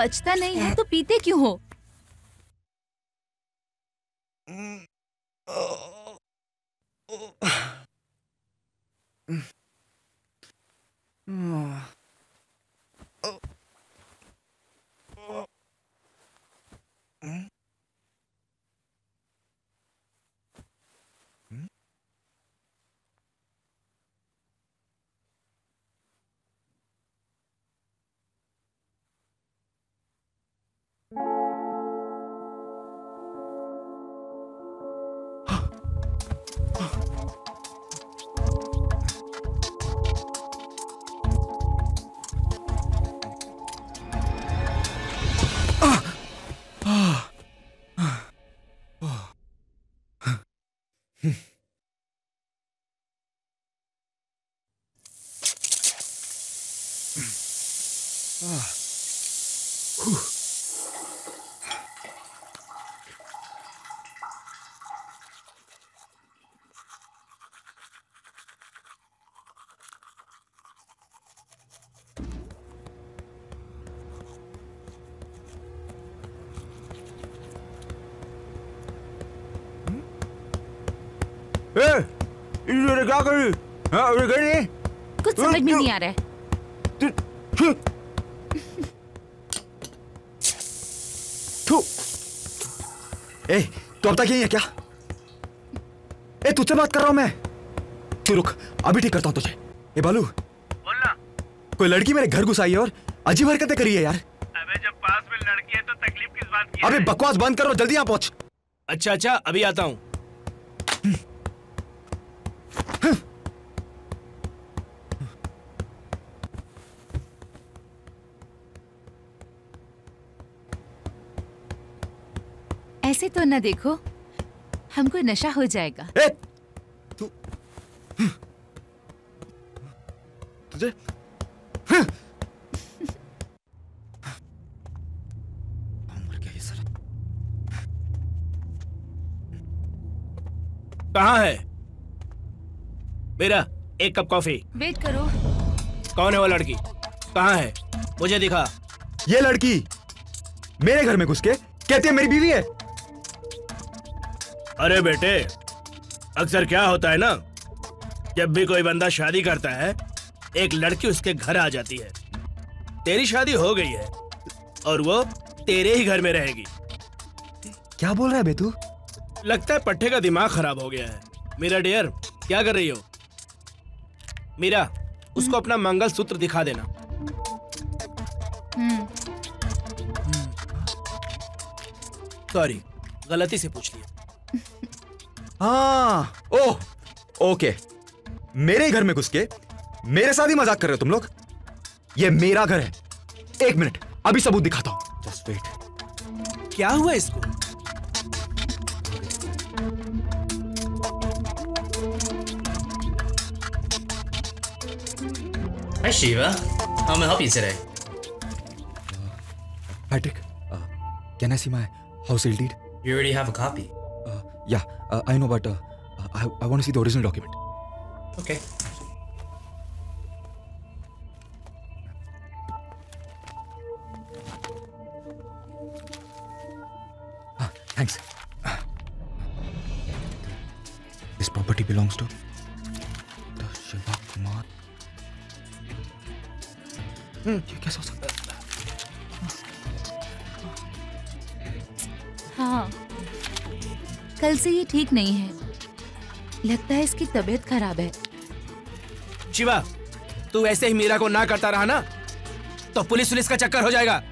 बचता नहीं है तो पीते क्यों हो? ए, क्या करी? हाँ, अरे गई नहीं? कुछ समझ में नहीं आ रहा है। ए तू अब तक यही है क्या? ए तुझसे बात कर रहा हूँ मैं। तू रुक अभी ठीक करता हूँ तुझे। ए बालू। बोलना। कोई लड़की मेरे घर घुस आई है और अजीब हरकतें करी है यार। अबे जब पास में लड़की है तो तकलीफ़ किस बात की अबे बकवास बंद करो जल्दी यहाँ पहुँच। अच्छा अच्छा अभी आता हूँ। तो न देखो हमको नशा हो जाएगा। ए तू तुझे कहाँ है? मेरा एक कप कॉफ़ी। वेट करो। कौन है वो लड़की? कहाँ है? मुझे दिखा। ये लड़की मेरे घर में घुस के कहती है मेरी बीवी है। अरे बेटे अक्सर क्या होता है ना? जब भी कोई बंदा शादी करता है एक लड़की उसके घर आ जाती है। तेरी शादी हो गई है और वो तेरे ही घर में रहेगी। क्या बोल रहा है बेतू? लगता है पट्टे का दिमाग खराब हो गया है। मेरा डियर क्या कर रही हो? मीरा उसको अपना मंगल सूत्र दिखा देना। हम्म। सॉरी गलती से पूछ लिया। हाँ ओह ओके मेरे घर में घुस के मेरे साथ ही मज़ाक कर रहे हो तुम लोग ये मेरा घर है एक मिनट अभी सबूत दिखाता हूँ जस्ट वेट क्या हुआ इसको Hi, Shiva. How may I help you today? Patrick, uh, can I see my house deed? You already have a copy. Uh, yeah, uh, I know, but uh, uh, I, I want to see the original document. Okay. Ah, thanks. This property belongs to the Shiva Kumar. ये कैसे हो सकता है? हाँ कल से ये ठीक नहीं है। लगता है इसकी तबीयत खराब है। शिवा तू ऐसे ही मीरा को ना करता रहा ना तो पुलिस पुलिस का चक्कर हो जाएगा।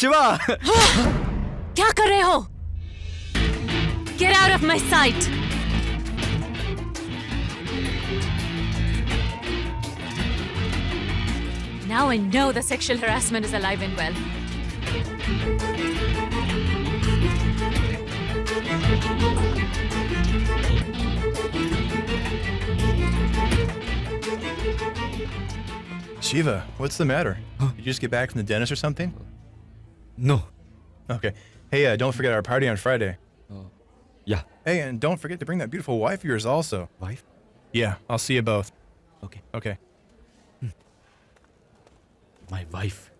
शिवा क्या कर रहे हो get out of my sight Now I know the sexual harassment is alive and well. Shiva, what's the matter? Did you just get back from the dentist or something? No. Okay. Hey, uh, don't forget our party on Friday. Oh. Yeah. Hey, and don't forget to bring that beautiful wife of yours also. Wife? Yeah, I'll see you both. Okay. Okay. Hmm. My wife.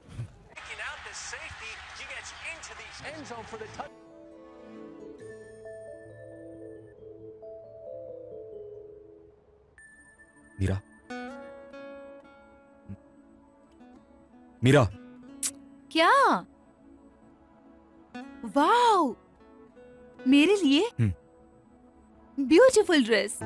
Mira. Mira. क्या wow! मेरे लिए beautiful dress.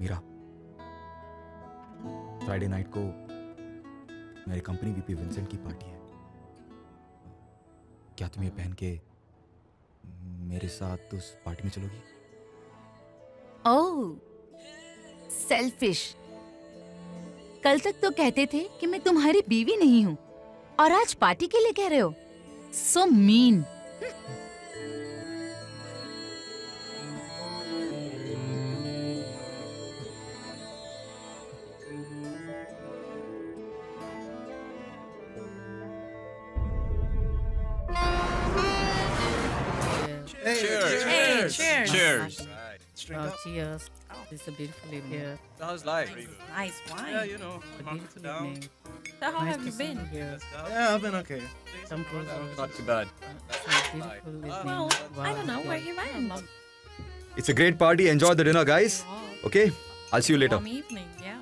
Mira Friday night को मेरे company VP Vincent की party है। क्या तुम ये पहन के मेरे साथ उस पार्टी में चलोगी? ओह सेल्फिश कल तक तो कहते थे कि मैं तुम्हारी बीवी नहीं हूँ और आज पार्टी के लिए कह रहे हो। So mean Oh, cheers. It's a beautiful evening. Yeah. How's life? Nice wine. Yeah, you know, A I'm up and beautiful down. evening. So how nice have you been? Here. Yeah, I've been okay. Some clothes are Not too bad. It's a beautiful evening. Well, I don't know where you went. It's a great party. Enjoy the dinner, guys. Okay? I'll see you later. Warm evening, yeah.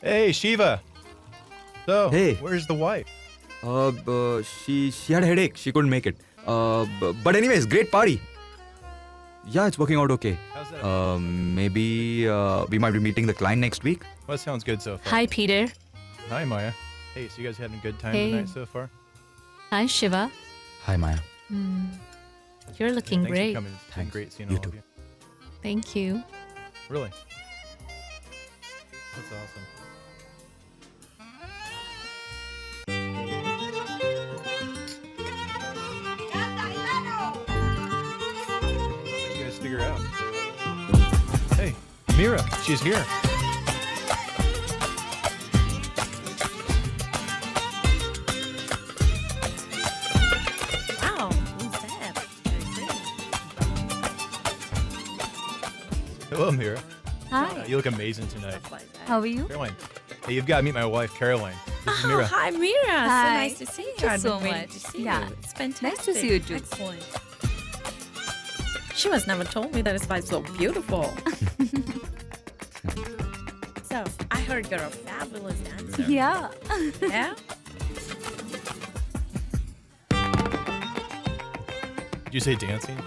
Hey, Shiva. So, Hey. where's the wife? Uh, uh, she she had a headache. She couldn't make it. Uh, b- but anyways, great party. Yeah, it's working out okay. How's that? Um, maybe uh, we might be meeting the client next week. Well, that sounds good so far. Hi, Peter. Hi, Maya. Hey, so you guys having a good time Hey. tonight so far? Hi, Shiva. Hi, Maya. Hmm. You're looking Thanks great. for coming. It's been great seeing You all too. of you. Thank you. Really? That's awesome. Mira, she's here. Wow, who's that? Hello, Mira. Hi. Uh, you look amazing tonight. How are you? Caroline. Hey, you've got to meet my wife, Caroline. This is Oh, Mira. hi, Mira. So Hi. nice to see you. Thank you so much. to see Yeah. you. It's fantastic. Nice to see you too. Excellent. She was never told me that it's like so beautiful. so I heard you're a fabulous dancer. Yeah. Yeah. Did you say dancing?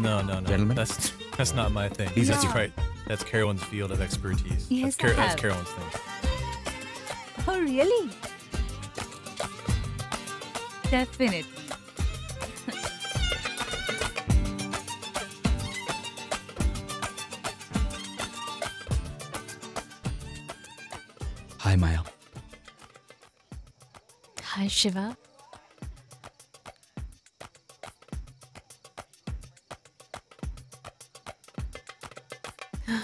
No, no, no. Gentlemen? That's that's not my thing. Please that's right. That's Carolyn's field of expertise. Yes, that's, Car- that's. Carolyn's thing. Oh, really? Definitely. Hi, Maya. Hi, Shiva.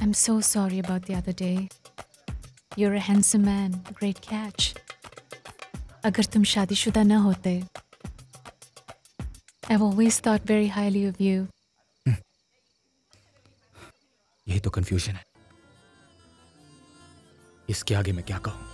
I'm so sorry about the other day. You're a handsome man, great catch. अगर तुम शादीशुदा न होते I've always thought very highly of you. यही तो confusion है इसके आगे मैं क्या कहूँ?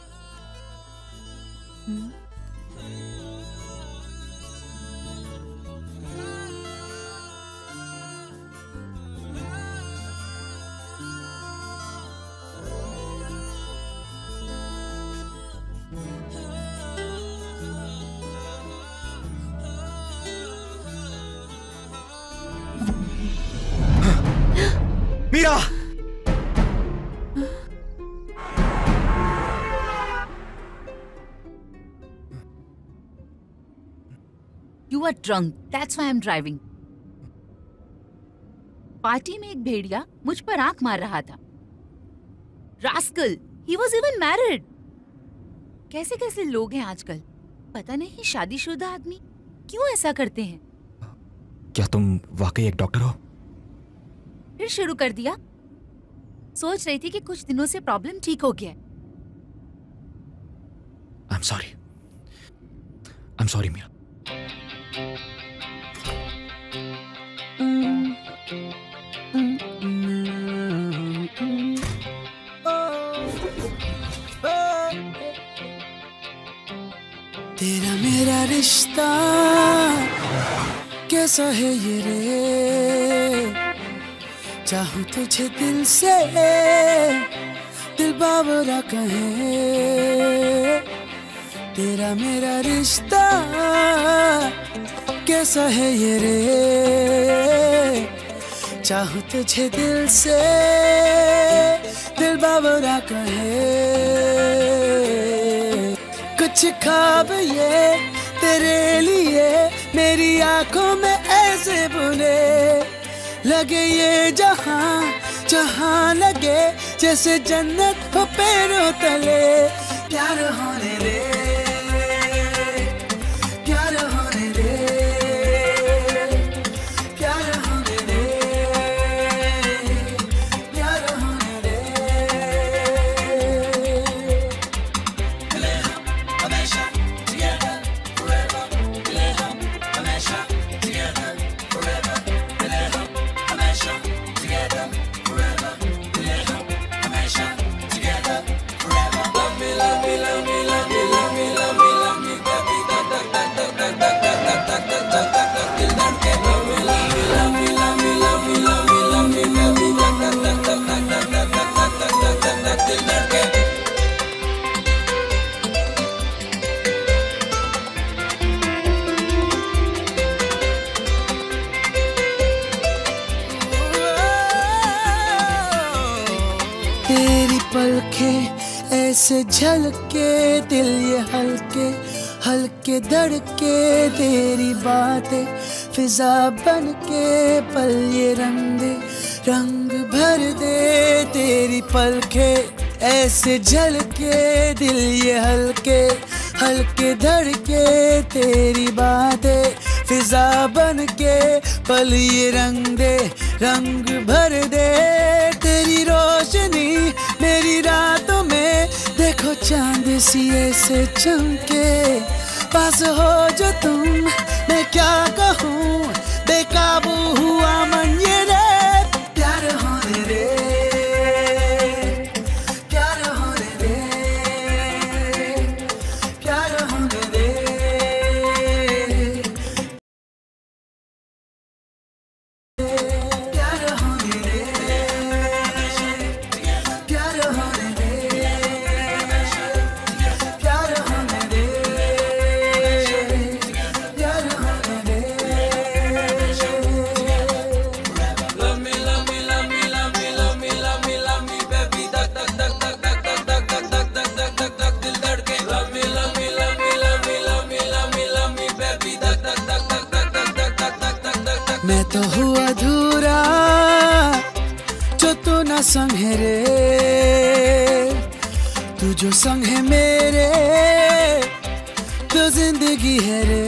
That's why I am driving party में एक भेड़िया मुझ पर आँख मार रहा था। Rascal he was even married कैसे कैसे लोग हैं आजकल? पता नहीं शादीशुदा आदमी क्यों ऐसा करते हैं? क्या तुम वाकई एक डॉक्टर हो? फिर शुरू कर दिया। सोच रही थी कि कुछ दिनों से प्रॉब्लम ठीक हो गया। I am sorry I am sorry Mira तेरा मेरा रिश्ता कैसा है ये रे? चाहूँ तुझे दिल से दिल बाबरा कहे। तेरा मेरा रिश्ता कैसा है ये रे? चाहूँ तुझे दिल से दिल बाबरा कहे। कुछ खाब ये तेरे लिए मेरी आँखों में ऐसे बुने। लगे ये जहाँ जहाँ लगे, जैसे जन्नत हो पैरों तले। प्यार होने दे। ऐसे झलके, दिल ये हल्के हल्के धड़के, तेरी बातें फिजा बन के पल ये रंग रंग भर दे तेरी पलके। ऐसे झलके, दिल ये हल्के हल्के धड़के, तेरी बातें फिजा बन के पल ये रंग दे रंग भर दे। तेरी रोशनी मेरी रातों में देखो चाँद सी ऐसे चमके। पास हो जो तुम, मैं क्या कहूँ? बेकाबू हुआ मन ये संग है रे। तू जो संग है मेरे तो ज़िंदगी है रे।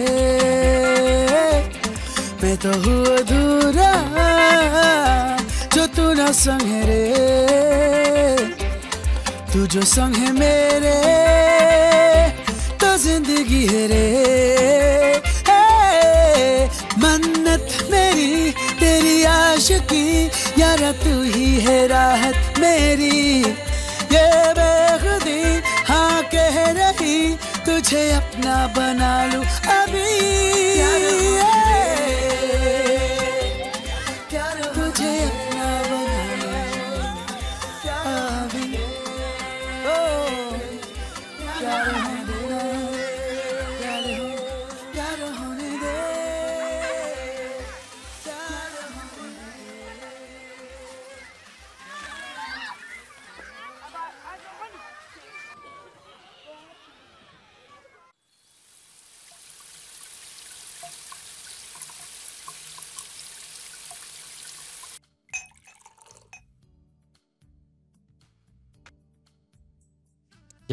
मैं तो हूँ अधूरा, जो तू ना संग है रे। तू जो संग है मेरे तो ज़िंदगी है रे। मन्नत मेरी, तेरी आशिकी यारा तू ही है राहत मेरी। ये बेखुदी हाँ कह रही, तुझे अपना बना लूँ अभी।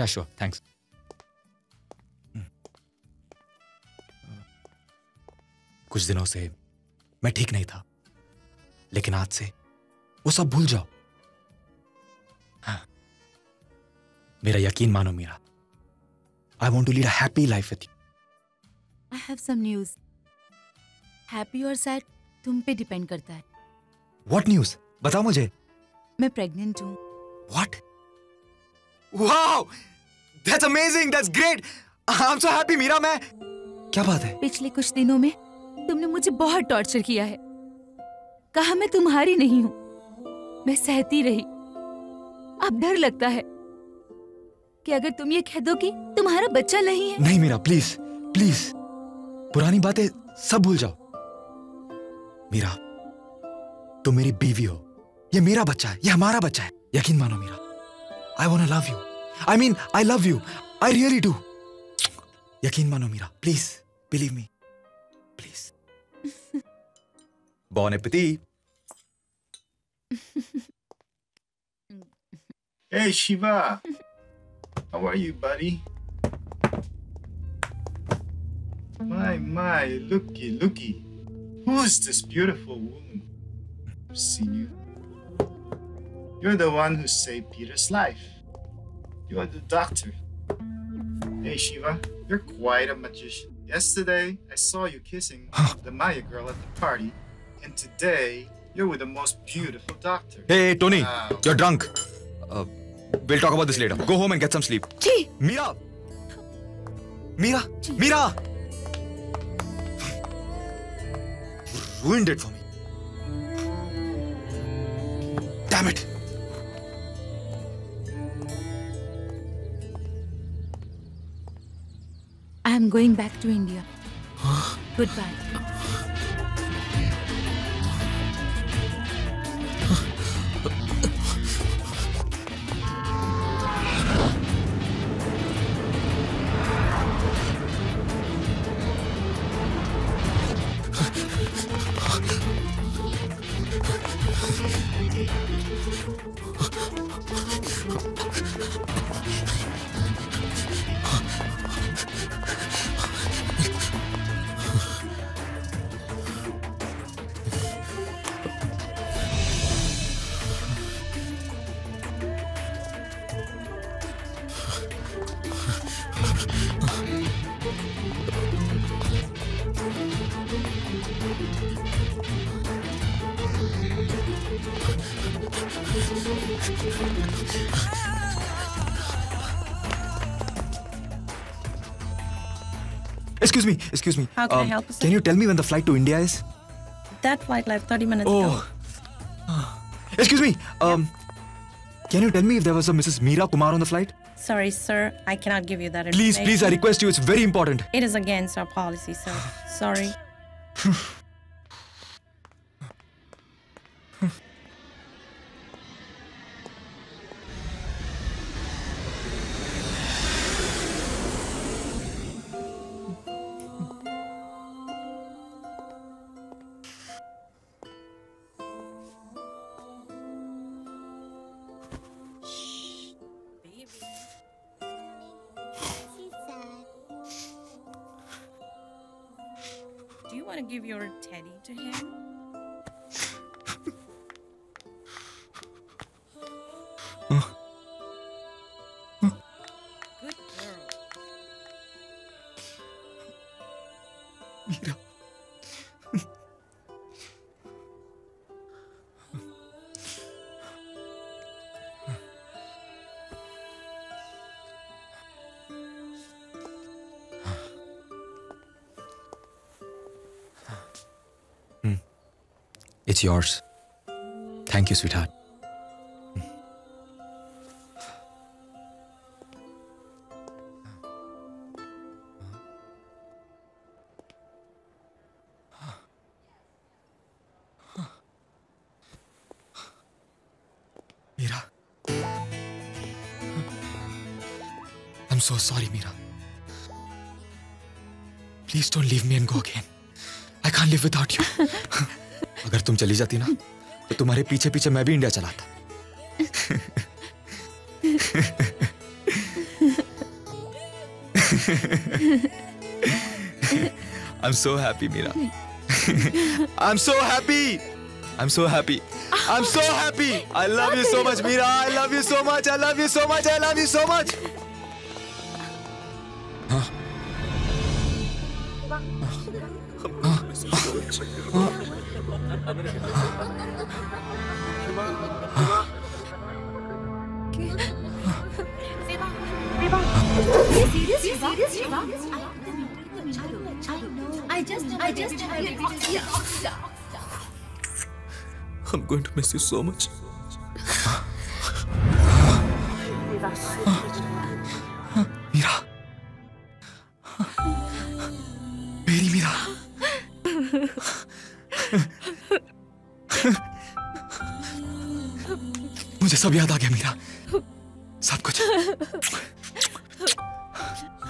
या श्योर थैंक्स कुछ दिनों से मैं ठीक नहीं था लेकिन आज से वो सब भूल जाओ। हाँ। मेरा यकीन मानो Mira I want to lead a happy life with you I have some news happy और सैड तुम पे डिपेंड करता है। व्हाट न्यूज़ बताओ मुझे। मैं प्रेग्नेंट हूँ। What wow amazing that's great I am so happy Mira मैं क्या बात है? पिछले कुछ दिनों में तुमने मुझे बहुत टॉर्चर किया है। कहा मैं तुम्हारी नहीं हूँ। मैं सहती रही। अब डर लगता है कि अगर तुम ये कह दो कि तुम्हारा बच्चा नहीं है। नहीं मीरा प्लीज़ प्लीज़ पुरानी बातें सब भूल जाओ। मीरा तुम मेरी बीवी हो। ये मेरा बच्चा है ये हमारा बच्चा है। यकीन मानो Mira I want love you I mean I love you I really do यकीन मानो Meera please believe me please Bon एपती Hey, Shiva. How are you, buddy? My, my, looky, looky. Who's this beautiful woman? I've seen you. You're the one who saved Peter's life. You're the doctor. Hey, Shiva, you're quite a magician. Yesterday, I saw you kissing the Maya girl at the party, and today, you're with the most beautiful doctor. Hey, Tony, Wow. you're drunk. Uh, we'll talk about this later. Go home and get some sleep. जी Mira! Mira! Mira! You ruined it for me. Damn it! I am going back to India good Excuse me, excuse me. How can I help you, sir? Can you tell me when the flight to India is? That flight left 30 minutes ago. Oh. Excuse me. Um, can you tell me if there was a Mrs. Meera Kumar on the flight? Sorry, sir. I cannot give you that information. Please, please, I request you. It's very important. It is against our policy, sir. Sorry. It's yours. Thank you, sweetheart. Meera. I'm so sorry, Meera. Please don't leave me and go again. I can't live without you. अगर तुम चली जाती ना तो तुम्हारे पीछे पीछे मैं भी इंडिया चला था I'm so happy, Mira. I'm so happy. I'm so happy. I'm so happy. I love you so much, Mira. I love you so much. I love you so much. I love you so much. Going to miss you so much. Meera. मेरी मीरा। मुझे सब याद आ गया मीरा। सब कुछ।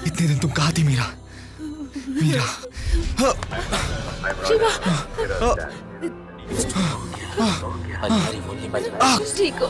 इतने दिन तुम कहा थी मीरा? मीरा। शिवा। ठीक हो।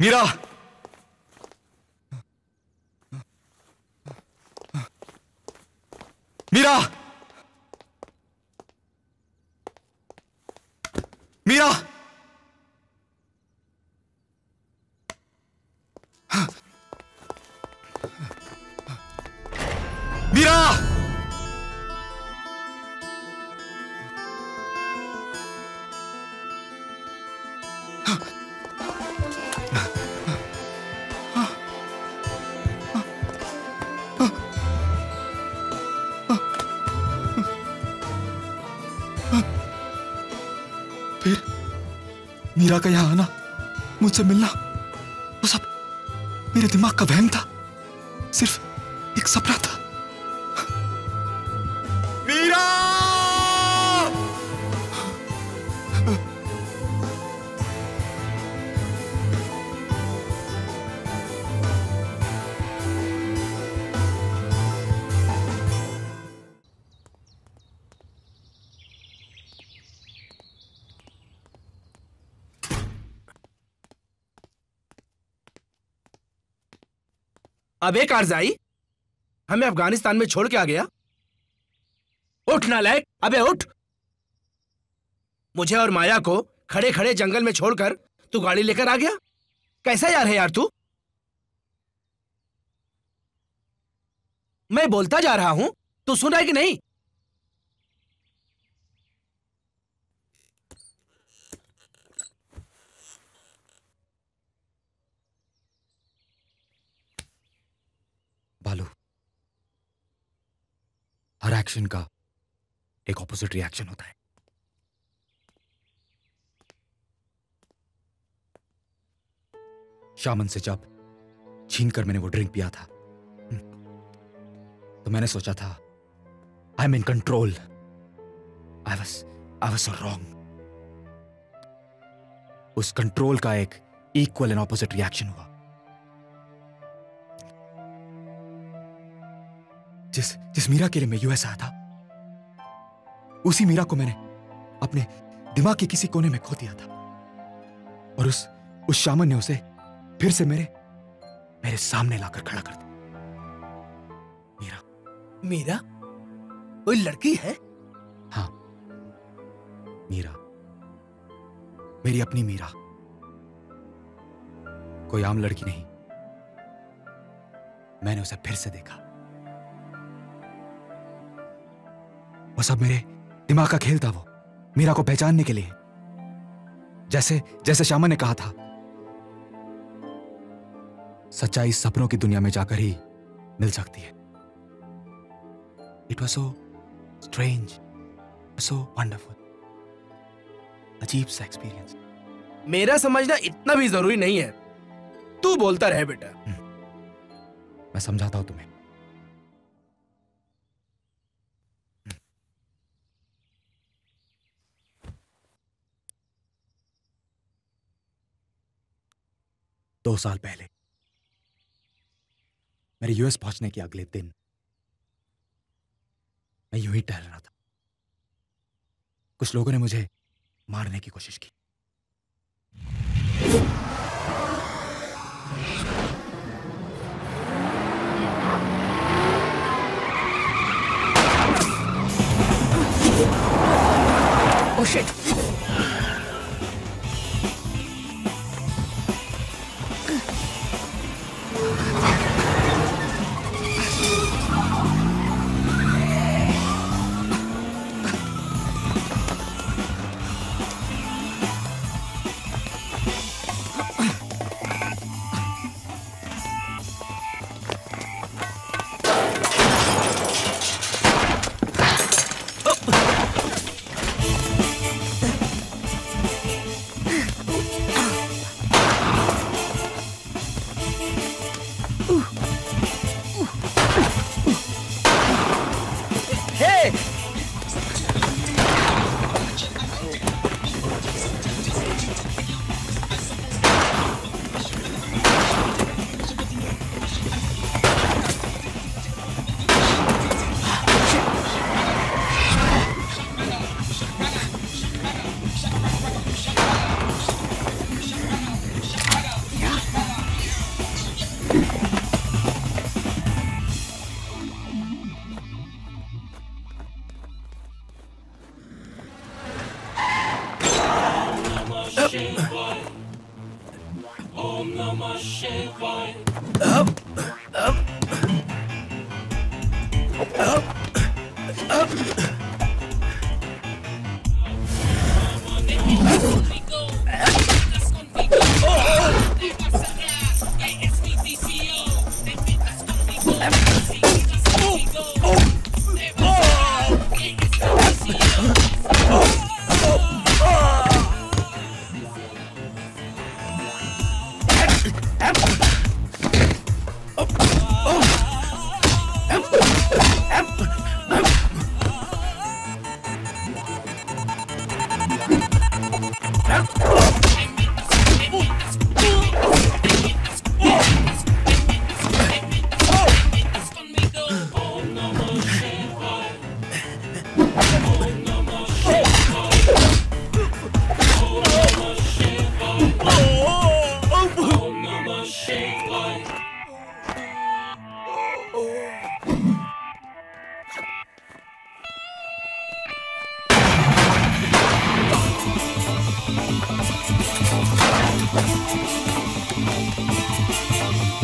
मीरा मीरा का यहाँ आना मुझसे मिलना। वो सब मेरे दिमाग का वहम था। अबे कारजाई हमें अफ़गानिस्तान में छोड़ के आ गया। उठ ना लायक अबे उठ। मुझे और माया को खड़े खड़े जंगल में छोड़कर तू गाड़ी लेकर आ गया। कैसा यार है यार तू? मैं बोलता जा रहा हूँ, तू सुना है कि नहीं? बालू। हर एक्शन का एक ऑपोजिट रिएक्शन होता है। शामन से जब छीन कर मैंने वो ड्रिंक पिया था तो मैंने सोचा था I am in control I was I was wrong उस कंट्रोल का एक इक्वल एंड ऑपोजिट रिएक्शन हुआ। जिस जिस मीरा के लिए मैं यूएस आया था उसी मीरा को मैंने अपने दिमाग के किसी कोने में खो दिया था। और उस उस शामन ने उसे फिर से मेरे मेरे सामने लाकर खड़ा कर दिया। मीरा। मीरा? कोई लड़की है? हाँ। मीरा। मेरी अपनी मीरा। कोई आम लड़की नहीं। मैंने उसे फिर से देखा। वो सब मेरे दिमाग का खेल था वो मीरा को पहचानने के लिए। जैसे जैसे श्यामा ने कहा था। सच्चाई सपनों की दुनिया में जाकर ही मिल सकती है। It was so strange so wonderful अजीब सा एक्सपीरियंस मेरा समझना इतना भी ज़रूरी नहीं है। तू बोलता रहे बेटा। मैं समझाता हूँ तुम्हें। दो साल पहले। मेरे यूएस पहुँचने के अगले दिन, मैं यूँ ही टहल रहा था। कुछ लोगों ने मुझे मारने की कोशिश की। Oh shit!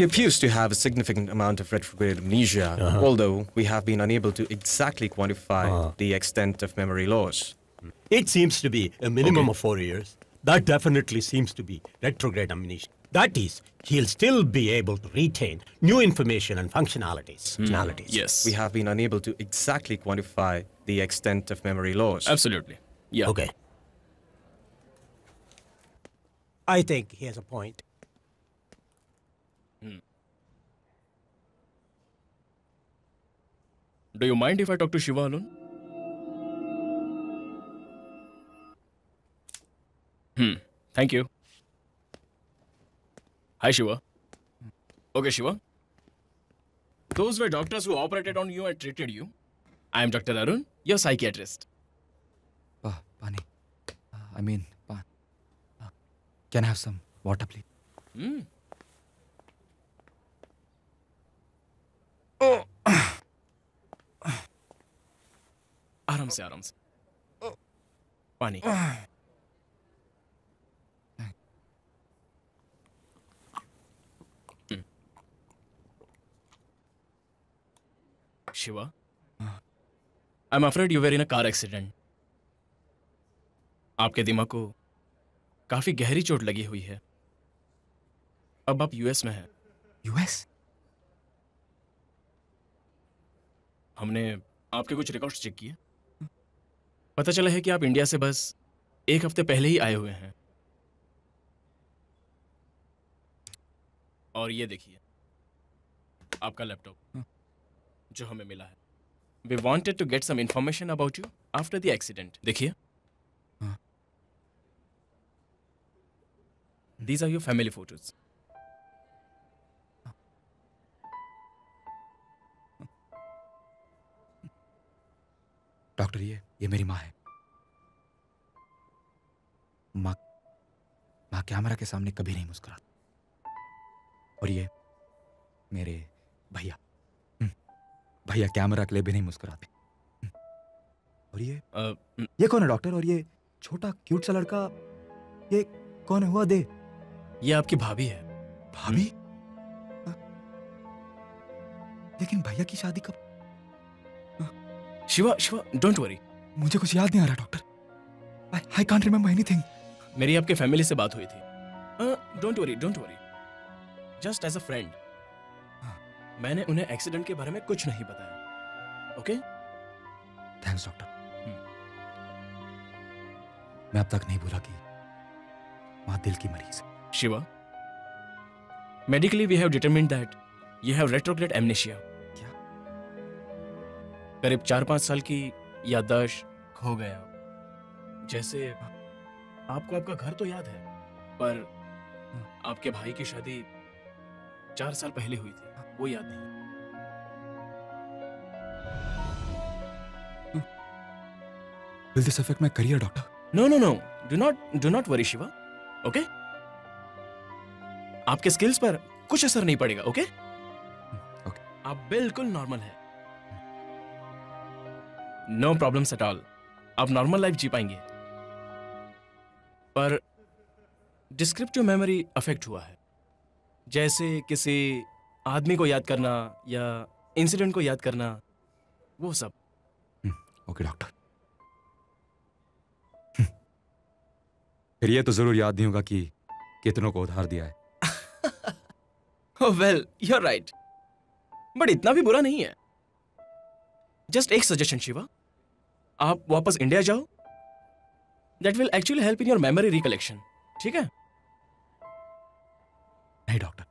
He appears to have a significant amount of retrograde amnesia, Uh-huh. although we have been unable to exactly quantify Uh-huh. the extent of memory loss. It seems to be a minimum Okay. of four years. That definitely seems to be retrograde amnesia. That is, he'll still be able to retain new information and functionalities. functionalities. Yes. We have been unable to exactly quantify the extent of memory loss. Absolutely. Yeah. Okay. I think he has a point. Do you mind if I talk to Shiva alone? Hmm. Thank you. Hi, Shiva. Okay, Shiva. Those were doctors who operated on you and treated you. I am Dr. Arun, your psychiatrist. Pa, Pani. Uh, I mean, Pa. Uh, can I have some water, please? Hmm. आराम से आराम से पानी. Shiva, I'm afraid you were in a car accident. आपके दिमाग को काफ़ी गहरी चोट लगी हुई है। अब आप यूएस में हैं। यूएस हमने आपके कुछ रिकॉर्ड्स चेक किए। पता चला है कि आप इंडिया से बस एक हफ़्ते पहले ही आए हुए हैं। और ये देखिए आपका लैपटॉप जो हमें मिला है। We wanted to get some information about you after the accident देखिए। These are your family photos doctor ये ये मेरी माँ है। माँ माँ कैमरा के सामने कभी नहीं मुस्कुराती। और ये मेरे भैया हम्म, भैया कैमरा के लिए भी नहीं मुस्कुराते। हम्म, और ये आ, ये कौन है डॉक्टर? और ये छोटा क्यूट सा लड़का ये कौन है हुआ दे? ये आपकी भाभी है। भाभी। लेकिन भैया की शादी कब शिवा शिवा डोंट वरी मुझे कुछ याद नहीं आ रहा doctor I I can't remember anything मेरी आपके फैमिली से बात हुई थी। Don't worry don't worry just as a friend मैंने उन्हें एक्सीडेंट के बारे में कुछ नहीं बताया। ओके थैंक्स डॉक्टर मैं अब तक नहीं भूला कि माँ दिल की मरीज़ है। Shiva medically we have determined that you have retrograde amnesia करीब चार पाँच साल की याददाश्त खो गया। जैसे आपको आपका घर तो याद है पर आपके भाई की शादी चार साल पहले हुई थी वो याद नहीं। Will this affect my career doctor no no no do not do not worry Shiva okay आपके स्किल्स पर कुछ असर नहीं पड़ेगा ओके आप बिल्कुल नॉर्मल है। नो प्रॉब्लम्स एट ऑल आप नॉर्मल लाइफ जी पाएँगे। पर डिस्क्रिप्टिव मेमोरी अफेक्ट हुआ है। जैसे किसी आदमी को याद करना या इंसिडेंट को याद करना वो सब। ओके डॉक्टर फिर ये तो ज़रूर याद नहीं होगा कि कितनों को उधार दिया है। Well you are right but इतना भी बुरा नहीं है। जस्ट एक सजेशन शिवा आप वापस इंडिया जाओ। That will actually help in your memory recollection ठीक है? नहीं डॉक्टर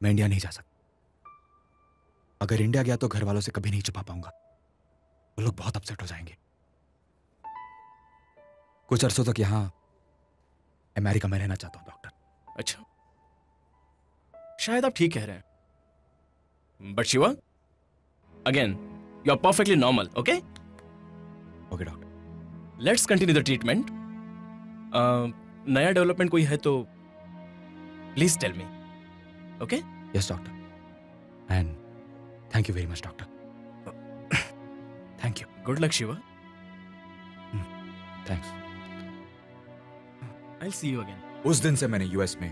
मैं इंडिया नहीं जा सकता। अगर इंडिया गया तो घर वालों से कभी नहीं छुपा पाऊँगा। वो लोग बहुत अपसेट हो जाएँगे। कुछ अरसों तक यहाँ अमेरिका में रहना चाहता हूँ डॉक्टर अच्छा। शायद आप ठीक कह रहे हैं। But Shiva again you are perfectly normal okay okay doctor let's continue the treatment नया डेवलपमेंट कोई है तो please tell me okay yes doctor and thank you very much doctor thank you good luck Shiv thanks I see you again उस दिन से मैंने US में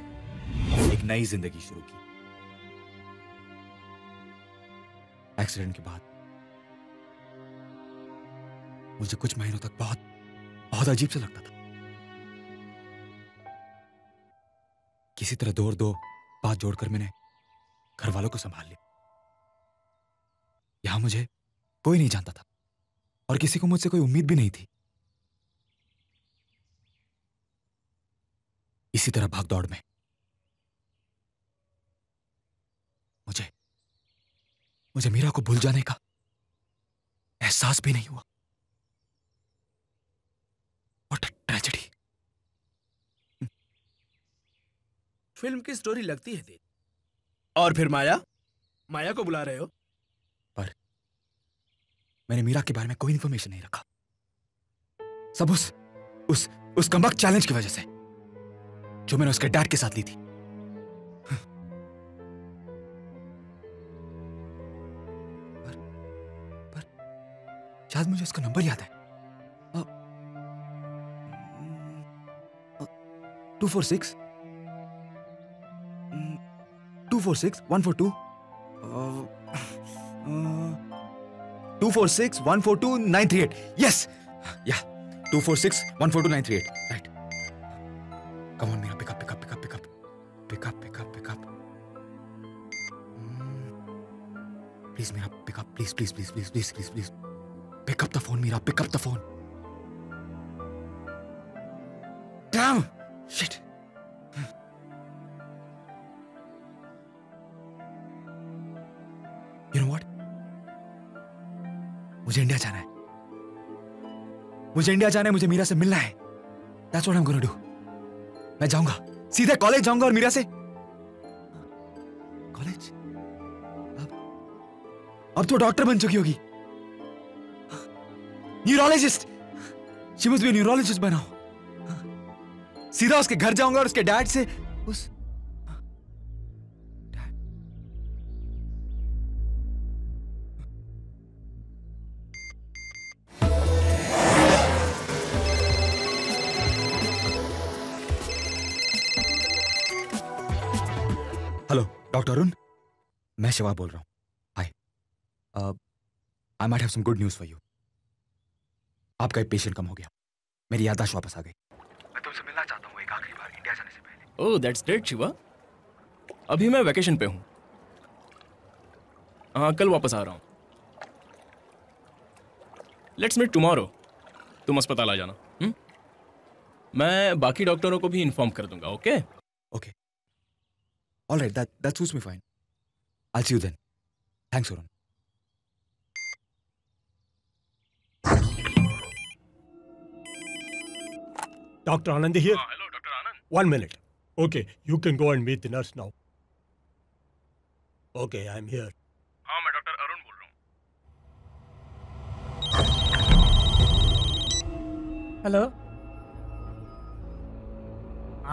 एक नई ज़िंदगी शुरू की। एक्सीडेंट के बाद मुझे कुछ महीनों तक बहुत बहुत अजीब सा लगता था। किसी तरह दो और दो बात जोड़कर मैंने घर वालों को संभाल लिया। यहाँ मुझे कोई नहीं जानता था और किसी को मुझसे कोई उम्मीद भी नहीं थी। इसी तरह भाग दौड़ में मुझे मुझे मीरा को भूल जाने का एहसास भी नहीं हुआ What a tragedy. फ़िल्म की स्टोरी लगती है तेरी और फिर माया? माया को बुला रहे हो? पर मैंने मीरा के बारे में कोई इंफॉर्मेशन नहीं रखा। सब उस उस उस कमबक चैलेंज की वजह से जो मैंने उसके डैड के साथ ली थी। पर, पर शायद मुझे उसका नंबर याद है। Two four six two four six one four two two four six one four two nine three eight yes या two four six one four two nine three eight right come on मेरा pick up pick up pick up pick up pick up pick up pick up please मेरा pick up please please please please please please please pick up the phone मेरा pick up the phone मुझे India जाना है। मुझे India जाना है, मुझे मीरा से मिलना है। That's what I'm gonna do. मैं जाऊँगा। सीधे कॉलेज जाऊँगा और मीरा से। कॉलेज अब? अब तो डॉक्टर बन चुकी होगी। Neurologist she must be neurologist बनाओ सीधा उसके घर जाऊँगा और उसके डैड से डॉक्टर अरुण मैं शिवा बोल रहा हूँ। Hi I might have some good news for you आपका एक पेशेंट कम हो गया। मेरी याददाश्त वापस आ गई। मैं तुमसे मिलना चाहता हूँ एक आखिरी बार इंडिया जाने से पहले। ओह दैट्स ग्रेट शिवा अभी मैं वैकेशन पे हूँ। हाँ कल वापस आ रहा हूँ। लेट्स मीट टुमारो तुम अस्पताल आ जाना हुँ? मैं बाकी डॉक्टरों को भी इन्फॉर्म कर दूँगा okay okay All right, that that suits me fine. I'll see you then. Thanks, Arun. Dr. Anand here? hello, Dr. Anand. One minute. Okay, you can go and meet the nurse now. Okay, I'm here. हाँ मैं doctor Arun बोल रहा hello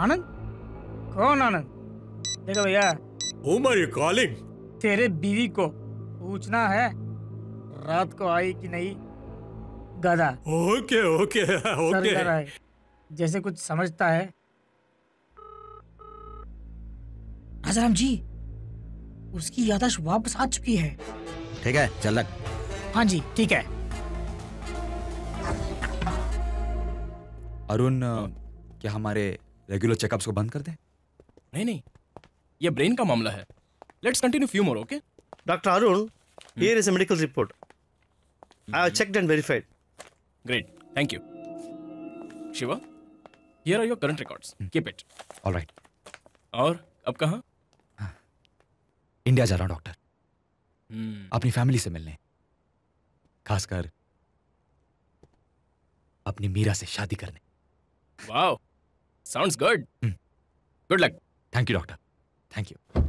आनंद कौन आनंद देखो भैया। Whom are you calling? तेरे बीवी को पूछना है रात को आई कि नहीं? गधा। ओके ओके है। जैसे कुछ समझता है। राजाराम जी उसकी याददाश्त वापस आ चुकी है। ठीक है चल लग हाँ जी ठीक है। अरुण क्या हमारे रेगुलर चेकअप्स को बंद कर दें? नहीं नहीं। ये ब्रेन का मामला है। Let's continue few more okay doctor Arun here is a medical report. I have checked and verified. Great thank you Shiva here are your current records keep it alright और अब कहाँ इंडिया जा रहा हूँ doctor Hmm. अपनी family से मिलने। खासकर अपनी मीरा से शादी करने। Wow sounds good good luck thank you doctor thank you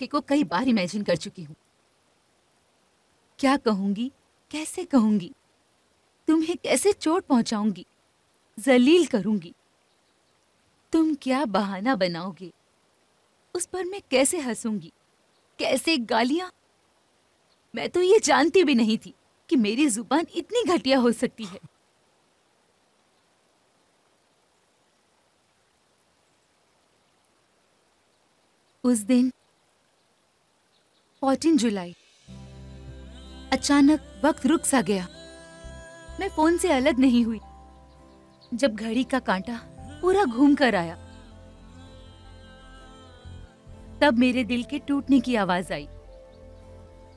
मौके को कई बार इमेजिन कर चुकी हूँ। क्या कहूँगी? कैसे कहूँगी? तुम्हें कैसे चोट पहुंचाऊँगी? जलील करूँगी। तुम क्या बहाना बनाओगे? उस पर मैं कैसे हंसूँगी? कैसे गालियाँ? मैं तो ये जानती भी नहीं थी कि मेरी ज़ुबान इतनी घटिया हो सकती है। उस दिन 14 जुलाई। अचानक वक्त रुक सा गया। मैं फ़ोन से अलग नहीं हुई। जब घड़ी का कांटा पूरा घूम कर आया, तब मेरे दिल के टूटने की आवाज़ आई।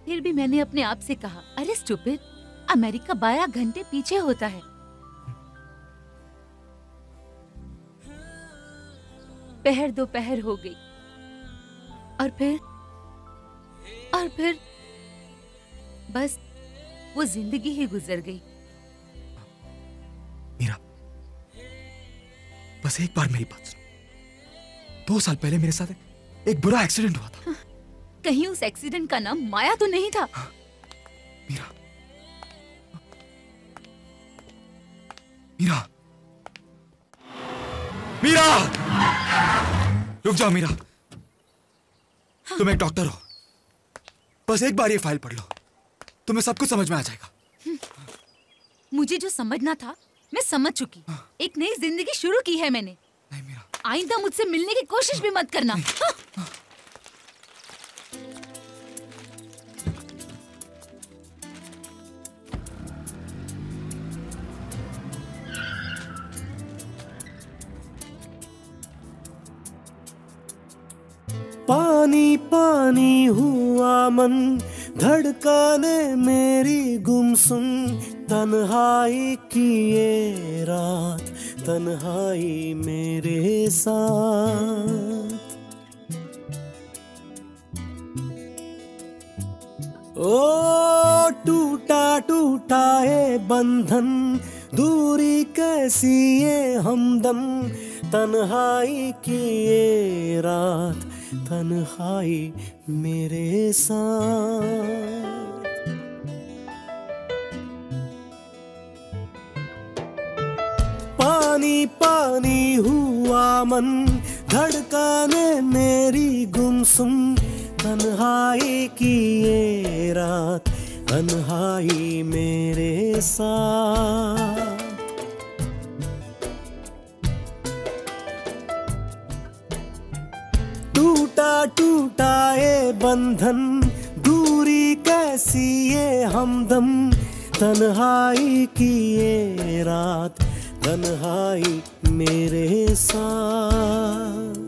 फिर भी मैंने अपने आप से कहा, अरे स्टूपिड अमेरिका बारह घंटे पीछे होता है। पहर दोपहर हो गई और फिर और फिर बस वो ज़िंदगी ही गुजर गई। मीरा बस एक बार मेरी बात सुनो। दो साल पहले मेरे साथ एक बुरा एक्सीडेंट हुआ था। कहीं उस एक्सीडेंट का नाम माया तो नहीं था? मीरा। मीरा! रुक जाओ मीरा। तुम एक डॉक्टर हो। बस एक बार ये फ़ाइल पढ़ लो तुम्हें सब कुछ समझ में आ जाएगा। मुझे जो समझना था मैं समझ चुकी। एक नई ज़िंदगी शुरू की है मैंने। नहीं मेरा। आईंदा मुझसे मिलने की कोशिश भी मत करना। पानी पानी हुआ मन, धड़काने मेरी गुमसुम। तन्हाई की ये रात, तन्हाई मेरे साथ। ओ, टूटा टूटा ये बंधन, दूरी कैसी ये हमदम। तन्हाई की ये रात तन्हाई मेरे साथ। पानी पानी हुआ मन, धड़काने मेरी गुमसुम तन्हाई की ये रात, तन्हाई मेरे साथ। टूटा टूटा ये बंधन, दूरी कैसी ये हमदम? तन्हाई की ये रात, तन्हाई मेरे साथ।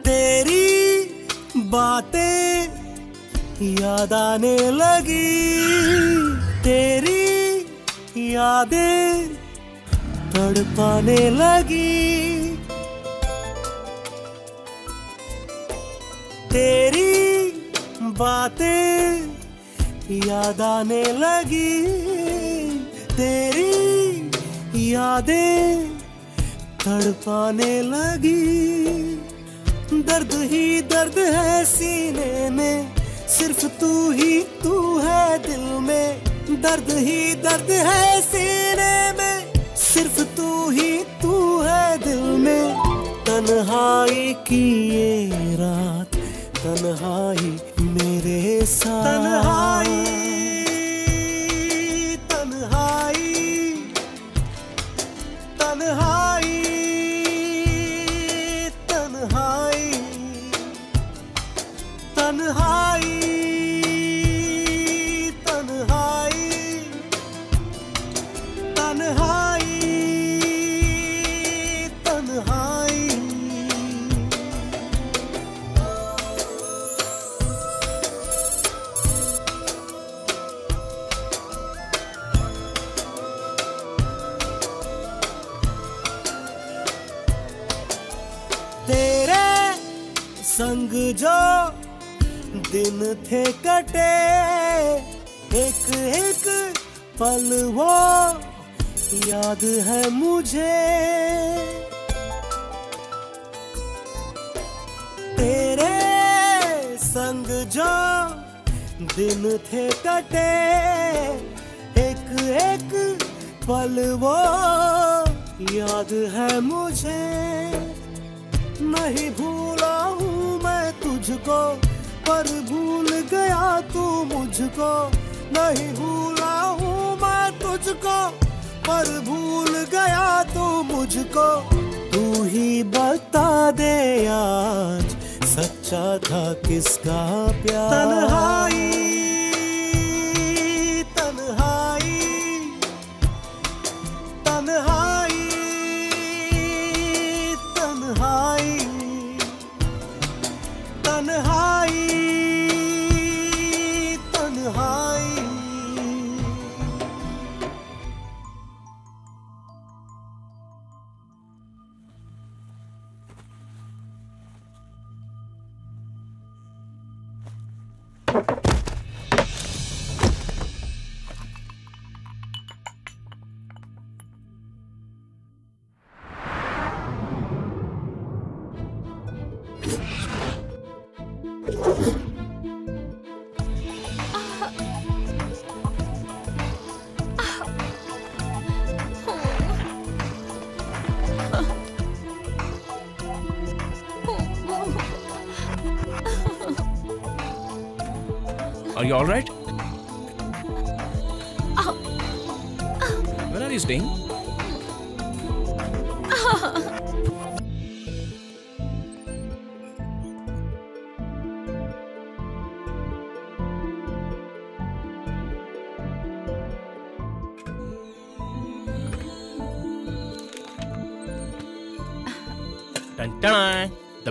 तेरी बातें याद आने लगी, तेरी यादें तड़पाने लगी। तेरी बातें याद आने लगी। तेरी यादें तड़पाने लगी। दर्द ही दर्द है सीने में, सिर्फ़ तू ही तू है दिल में। दर्द ही दर्द है सीने में। सिर्फ़ तू ही तू है दिल में। तन्हाई की ये रात, तन्हाई मेरे साथ। तन्हाई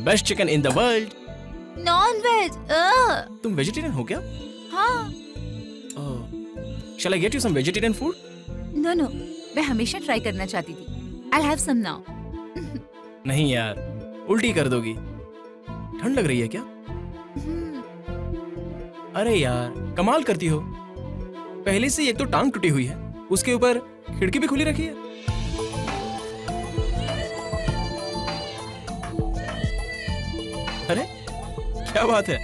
best chicken in the world. Non veg तुम वेजिटेरियन हो क्या? हाँ. Shall I get you some vegetarian food? No no मैं हमेशा ट्राई करना चाहती थी। आई हैव सम नाउ नहीं यार उल्टी कर दोगी। ठंड लग रही है क्या? अरे यार कमाल करती हो। पहले से एक तो टांग टूटी हुई है। उसके ऊपर खिड़की भी खुली रखी है। क्या बात है?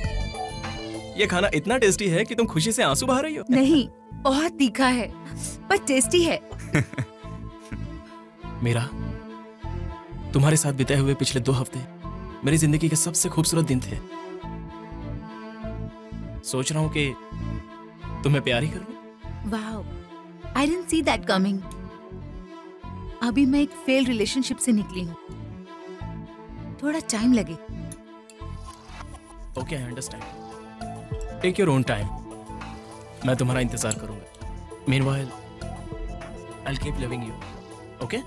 ये खाना इतना टेस्टी है कि तुम खुशी से आँसू बहा रही हो? नहीं बहुत तीखा है पर टेस्टी है। मेरा तुम्हारे साथ बिताए हुए पिछले दो हफ़्ते मेरी ज़िंदगी के सबसे खूबसूरत दिन थे। सोच रहा हूँ कि तुम्हें प्यार ही कर। Wow I didn't see that coming अभी मैं एक फेल रिलेशनशिप से निकली हूँ। थोड़ा टाइम लगे। Okay I understand take your own time मैं तुम्हारा इंतज़ार करूँगा meanwhile I keep loving you okay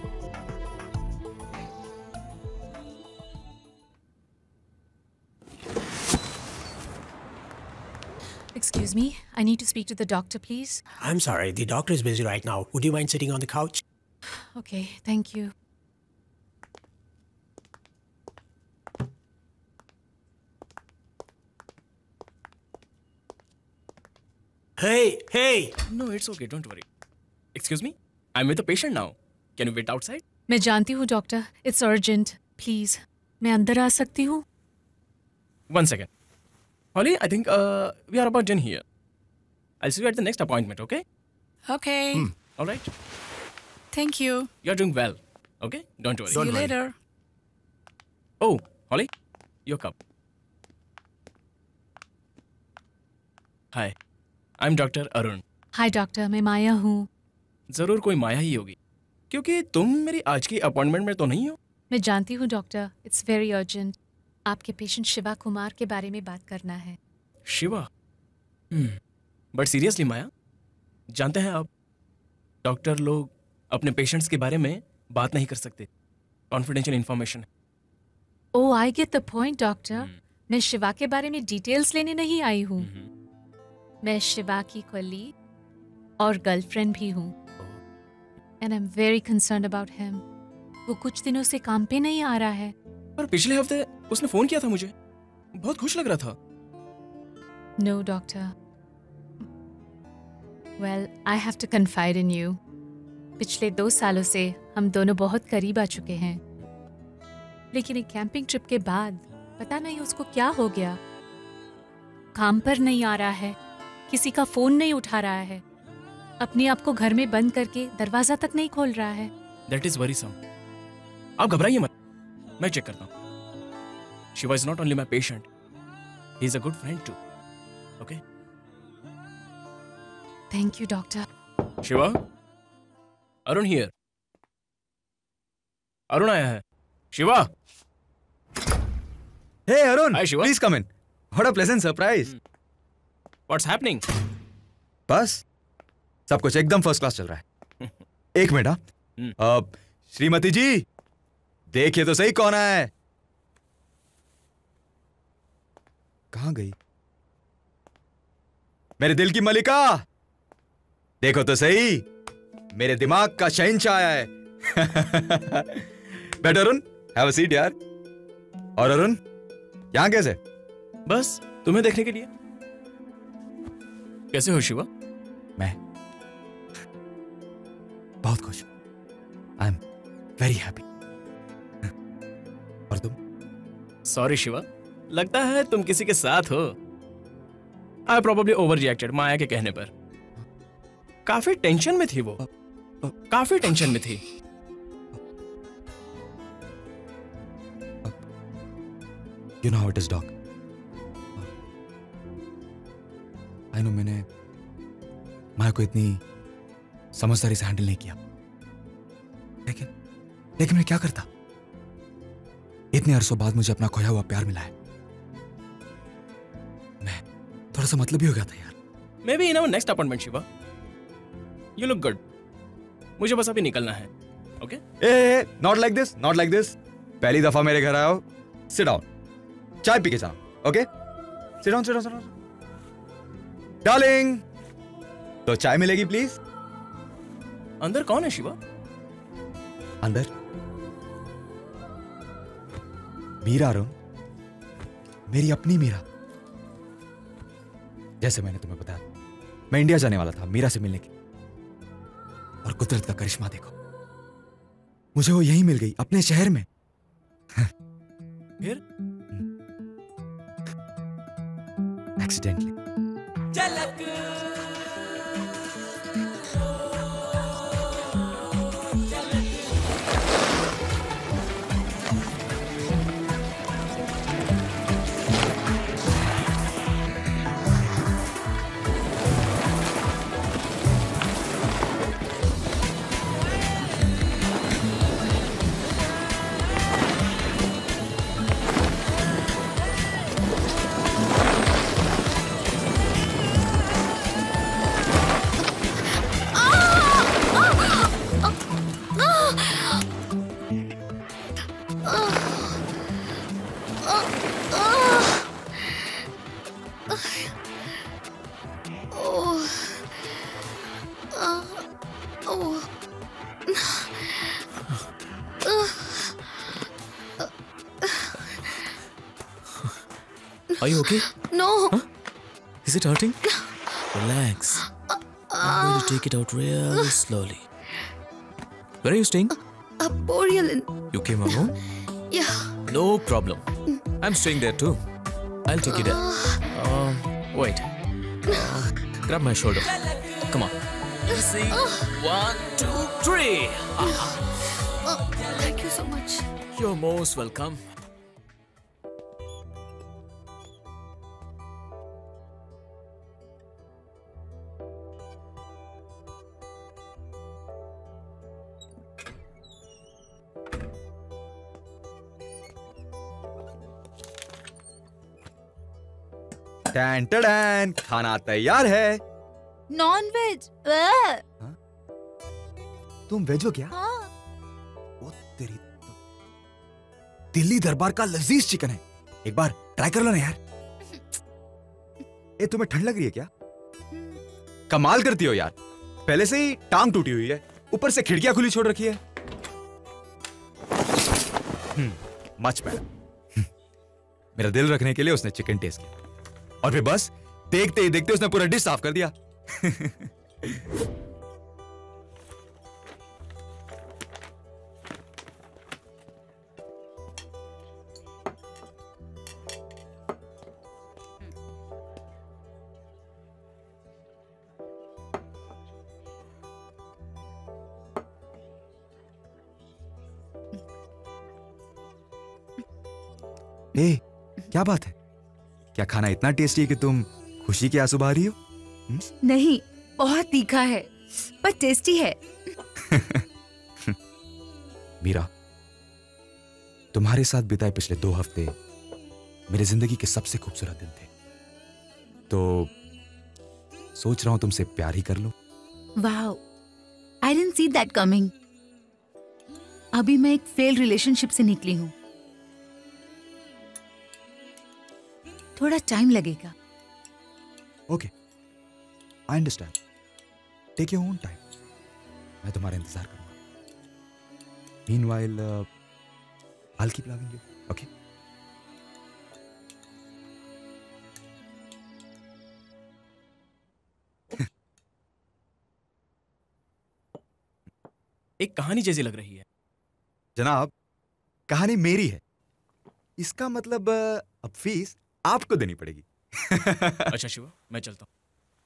Excuse me, I need to speak to the doctor, please. I'm sorry, the doctor is busy right now. Would you mind sitting on the couch? Okay, thank you. Hey, hey! No, it's okay, don't worry. Excuse me? I'm with a patient now. Can you wait outside? मैं जानती हूँ doctor it's urgent please मैं अंदर आ सकती हूँ One second. Holly, I think uh, we are about done here. I'll see you at the next appointment, okay? Okay. All right. Thank you. You're doing well. Okay? Don't worry. See you later. Oh, Holly, your cup. Hi, I'm Dr. Arun. Hi doctor मैं माया हूँ। ज़रूर कोई माया ही होगी। क्योंकि तुम मेरी आज की अपॉइंटमेंट में तो नहीं हो। मैं जानती हूँ डॉक्टर इट्स वेरी अर्जेंट आपके पेशेंट शिवा कुमार के बारे में बात करना है। शिवा? बट सीरियसली माया जानते हैं आप डॉक्टर लोग अपने पेशेंट्स के बारे में बात नहीं कर सकते। Confidential information oh I get the point doctor मैं शिवा के बारे में डिटेल्स लेने नहीं आई हूँ। मैं शिवा की कली और गर्लफ्रेंड भी हूँ। And I am very concern about him वो कुछ दिनों से काम पे नहीं आ रहा है। पर पिछले हफ़्ते उसने फ़ोन किया था मुझे। बहुत खुश लग रहा था। No doctor well I have to confide in you पिछले दो सालों से हम दोनों बहुत करीब आ चुके हैं। लेकिन एक कैंपिंग ट्रिप के बाद पता नहीं उसको क्या हो गया। काम पर नहीं आ रहा है। किसी का फ़ोन नहीं उठा रहा है। अपने आप को घर में बंद करके दरवाज़ा तक नहीं खोल रहा है। दैट इज़ वरीसम आप घबराइए मत। मैं चेक करता हूँ। Shiva is not only my patient he is a good friend too okay thank you doctor Shiva Arun here Arun आया है। Shiva Hey Arun, Hi Shiva. please come in. What a pleasant surprise. What's happening? बस। सब कुछ एकदम first class चल रहा है। एक मिनट हाँ। अब श्रीमती जी देखिए तो सही कौन आया है। कहाँ गई? मेरे दिल की मलिका। देखो तो सही मेरे दिमाग का शहंशाह आया है। बैठो अरुण हैव अ सीट यार। और अरुण यहाँ कैसे? बस तुम्हें देखने के लिए। कैसे हो शिवा? मैं बहुत खुश आई एम वेरी हैप्पी और तुम? सॉरी शिवा। लगता है तुम किसी के साथ हो। I probably overreacted Maya के कहने पर। काफ़ी टेंशन में थी वो। काफ़ी टेंशन में थी। You know how it is dog I know मैंने माया को इतनी समझदारी से हैंडल नहीं किया। लेकिन लेकिन मैं क्या करता? इतने अरसों बाद मुझे अपना खोया हुआ प्यार मिला है। मैं थोड़ा सा मतलब ही हो गया था यार। Maybe in our next appointment Shiva. You look good मुझे बस अभी निकलना है okay A not like this not like this पहली दफ़ा मेरे घर आए हो। सिट डाउन चाय पी के जाना okay sit down sit down sit down darling तो चाय मिलेगी प्लीज़ अंदर कौन है शिवा? अंदर। मीरा रो मेरी अपनी मीरा। जैसे मैंने तुम्हें बताया मैं इंडिया जाने वाला था मीरा से मिलने के। और कुदरत का करिश्मा देखो। मुझे वो यही मिल गई अपने शहर में। फिर? एक्सीडेंटली झलक Are you okay? No. Is it hurting? Relax. I'm going to take it out real slowly. Where are you staying? A Boreal Inn. You came alone? Yeah. No problem. I'm staying there too. I'll take you there. Um, wait. Uh, grab my shoulder. Come on. Easy. One, two, three. Oh, thank you so much. You're most welcome. टैन टैन खाना तैयार है। Non veg तुम veg हो क्या? हाँ। वो तेरी तो- दिल्ली दरबार का लजीज चिकन है। एक बार ट्राई कर लो ना यार। ए तुम्हें ठंड लग रही है क्या? कमाल करती हो यार। पहले से ही टांग टूटी हुई है। ऊपर से खिड़कियाँ खुली छोड़ रखी है। मच बेटर मेरा दिल रखने के लिए उसने चिकन टेस्ट किया। और फिर बस देखते ही देखते उसने पूरा डिश साफ़ कर दिया। ए, क्या बात है? क्या खाना इतना टेस्टी है कि तुम खुशी के आँसू बहा रही हो? हुँ? नहीं बहुत तीखा है पर टेस्टी है। मीरा तुम्हारे साथ बिताए पिछले दो हफ़्ते मेरी ज़िंदगी के सबसे खूबसूरत दिन थे। तो सोच रहा हूँ तुमसे प्यार ही कर लो। Wow I didn't see that coming अभी मैं एक फेल रिलेशनशिप से निकली हूँ। थोड़ा टाइम लगेगा। Okay I understand take your own time मैं तुम्हारा इंतज़ार करूँगा। Meanwhile I'll keep loving you. Okay? एक कहानी जैसी लग रही है। जनाब कहानी मेरी है। इसका मतलब अब फ़ीस आपको देनी पड़ेगी। अच्छा शिवा मैं चलता हूँ।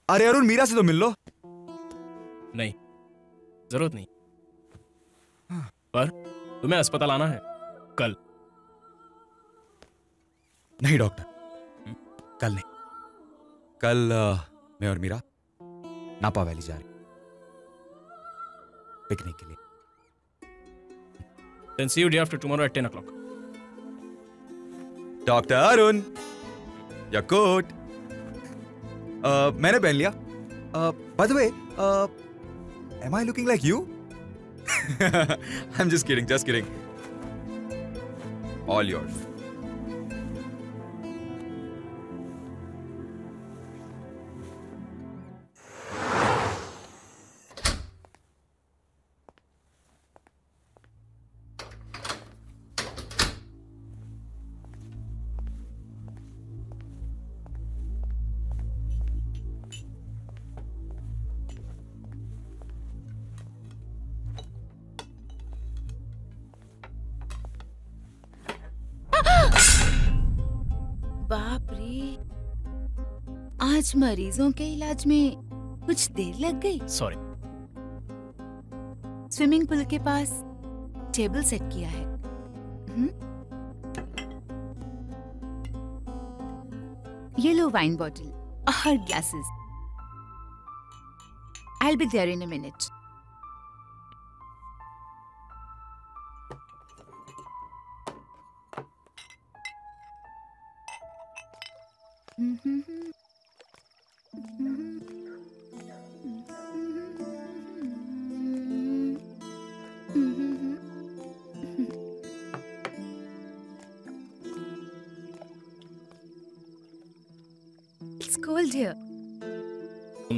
अरे अरुण मीरा से तो मिल लो। नहीं ज़रूरत नहीं। पर तुम्हें अस्पताल आना है कल। नहीं डॉक्टर। कल नहीं। कल अ, मैं और मीरा नापा वैली जा रहे पिकनिक के लिए। Then see you day after tomorrow at 10 o'clock. Doctor Arun या कोट मैंने पहन लिया by the way am I looking like you I am just kidding just kidding all yours बाप आज मरीजों के इलाज में कुछ देर लग गई। सॉरी स्विमिंग पूल के पास टेबल सेट किया है। हुँ? ये लो वाइन बॉटल और glasses. I be there in a minute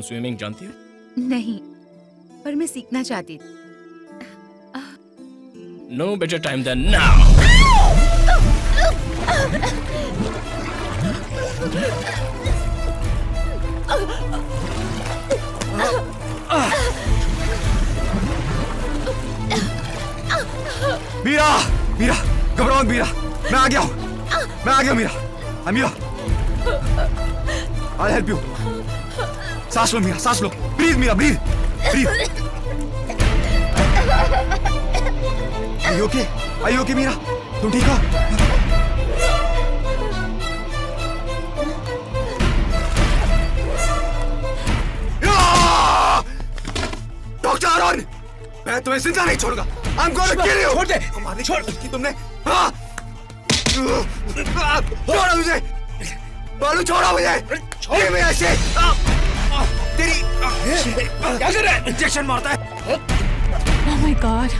swimming जानती हो? नहीं पर मैं सीखना चाहती थी। No better time than now Meera Meera घबराओ मत मीरा। मैं आ गया हूँ। मैं आ गया हूँ, Meera. I am I help you सांस लो मीरा सांस लो breathe Meera breathe breathe I okay I okay Meera तुम ठीक हो? डॉक्टर अरुण मैं तुम्हें ज़िंदा नहीं छोड़ूँगा। I am gonna kill you छोड़ दे। मारने छोड़ की तुमने। हाँ। छोड़ो मुझे। बालू छोड़ो मुझे। छोड़ मुझे ऐसे क्या कर रहा है इंजेक्शन मारता है Oh my god.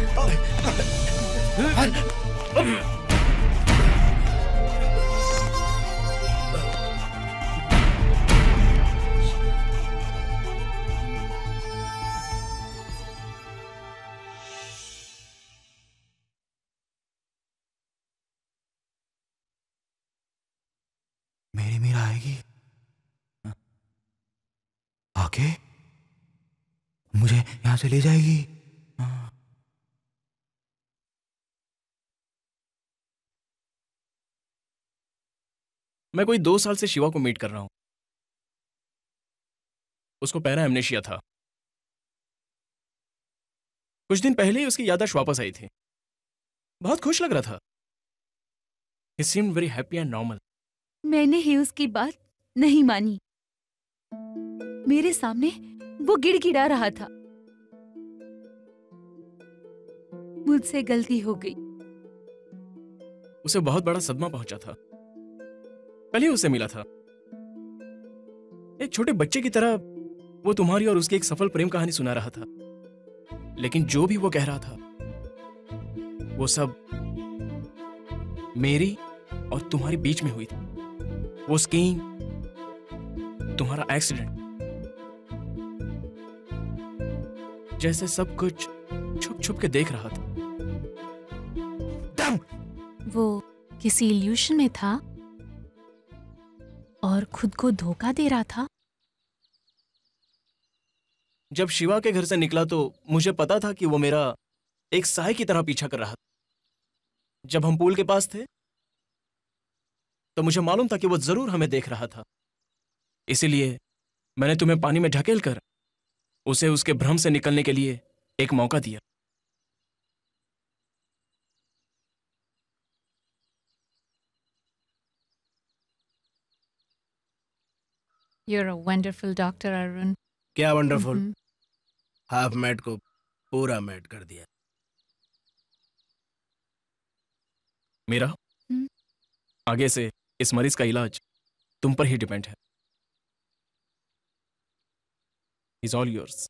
से ले जाएगी। मैं कोई दो साल से शिवा को मीट कर रहा हूँ। उसको पहला एमनेशिया था। कुछ दिन पहले ही उसकी यादाश्त वापस आई थी। बहुत खुश लग रहा था। ही seemed very happy and normal मैंने ही उसकी बात नहीं मानी। मेरे सामने वो गिड़गिड़ा रहा था। मुझसे गलती हो गई। उसे बहुत बड़ा सदमा पहुँचा था। कल ही उसे मिला था। एक छोटे बच्चे की तरह वो तुम्हारी और उसकी एक सफल प्रेम कहानी सुना रहा था। लेकिन जो भी वो कह रहा था, वो सब मेरी और तुम्हारे बीच में हुई थी। वो स्कीइंग तुम्हारा एक्सीडेंट जैसे सब कुछ छुप छुप के देख रहा था। वो किसी इल्यूशन में था और खुद को धोखा दे रहा था। जब शिवा के घर से निकला तो मुझे पता था कि वो मेरा एक साय की तरह पीछा कर रहा था। जब हम पूल के पास थे तो मुझे मालूम था कि वो ज़रूर हमें देख रहा था। इसीलिए मैंने तुम्हें पानी में ढकेल कर उसे उसके भ्रम से निकलने के लिए एक मौका दिया। You're a wonderful doctor, Arun. क्या वंडरफुल. हाफ़ मैट को पूरा मैट कर दिया मेरा hmm? आगे से इस मरीज़ का इलाज तुम पर ही डिपेंड है इज़ ऑल योर्स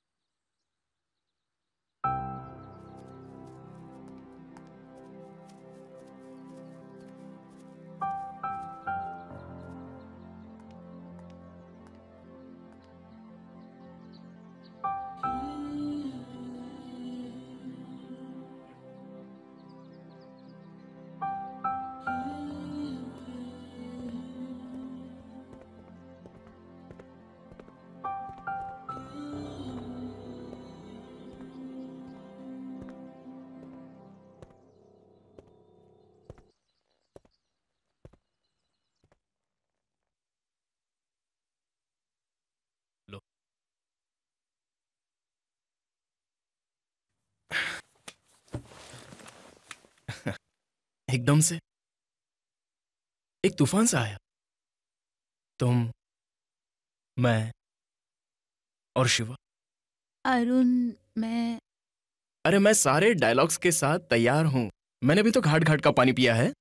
एकदम से। एक तूफ़ान सा आया। तुम मैं और शिवा। अरुण मैं। अरे मैं सारे डायलॉग्स के साथ तैयार हूँ। मैंने भी तो घाट घाट का पानी पिया है।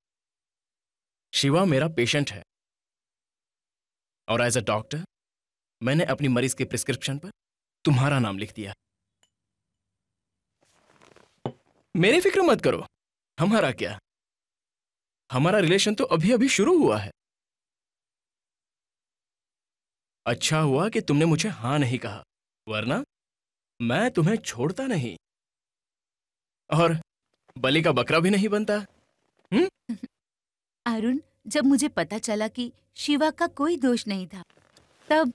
शिवा मेरा पेशेंट है। और एज अ डॉक्टर मैंने अपनी मरीज़ के प्रिस्क्रिप्शन पर तुम्हारा नाम लिख दिया। मेरी फ़िक्र मत करो। हमारा क्या? हमारा रिलेशन तो अभी अभी शुरू हुआ है। अच्छा हुआ कि तुमने मुझे हाँ नहीं कहा वरना मैं तुम्हें छोड़ता नहीं। और बलि का बकरा भी नहीं बनता अरुण जब मुझे पता चला कि शिवा का कोई दोष नहीं था तब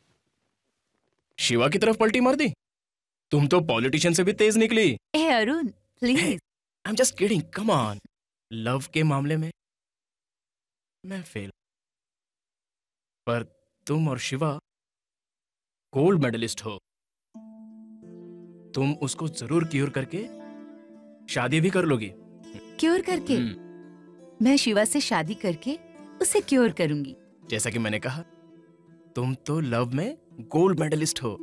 शिवा की तरफ़ पलटी मार दी। तुम तो पॉलिटिशियन से भी तेज निकली। ए Arun please I am just kidding come on love के मामले में मैं फेल पर तुम और शिवा गोल्ड मेडलिस्ट हो। तुम उसको ज़रूर क्योर करके शादी भी कर लोगी। क्योर करके? मैं शिवा से शादी करके उसे क्योर करूँगी। जैसा कि मैंने कहा तुम तो लव में गोल्ड मेडलिस्ट हो।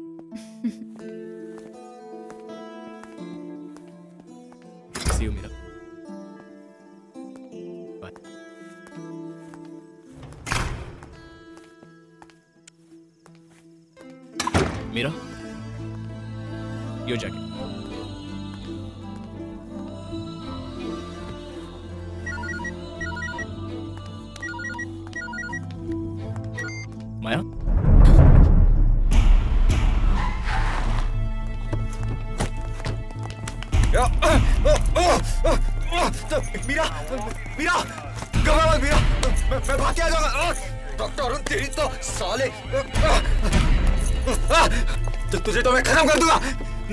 See you, मीरा मीरा यो जैकेट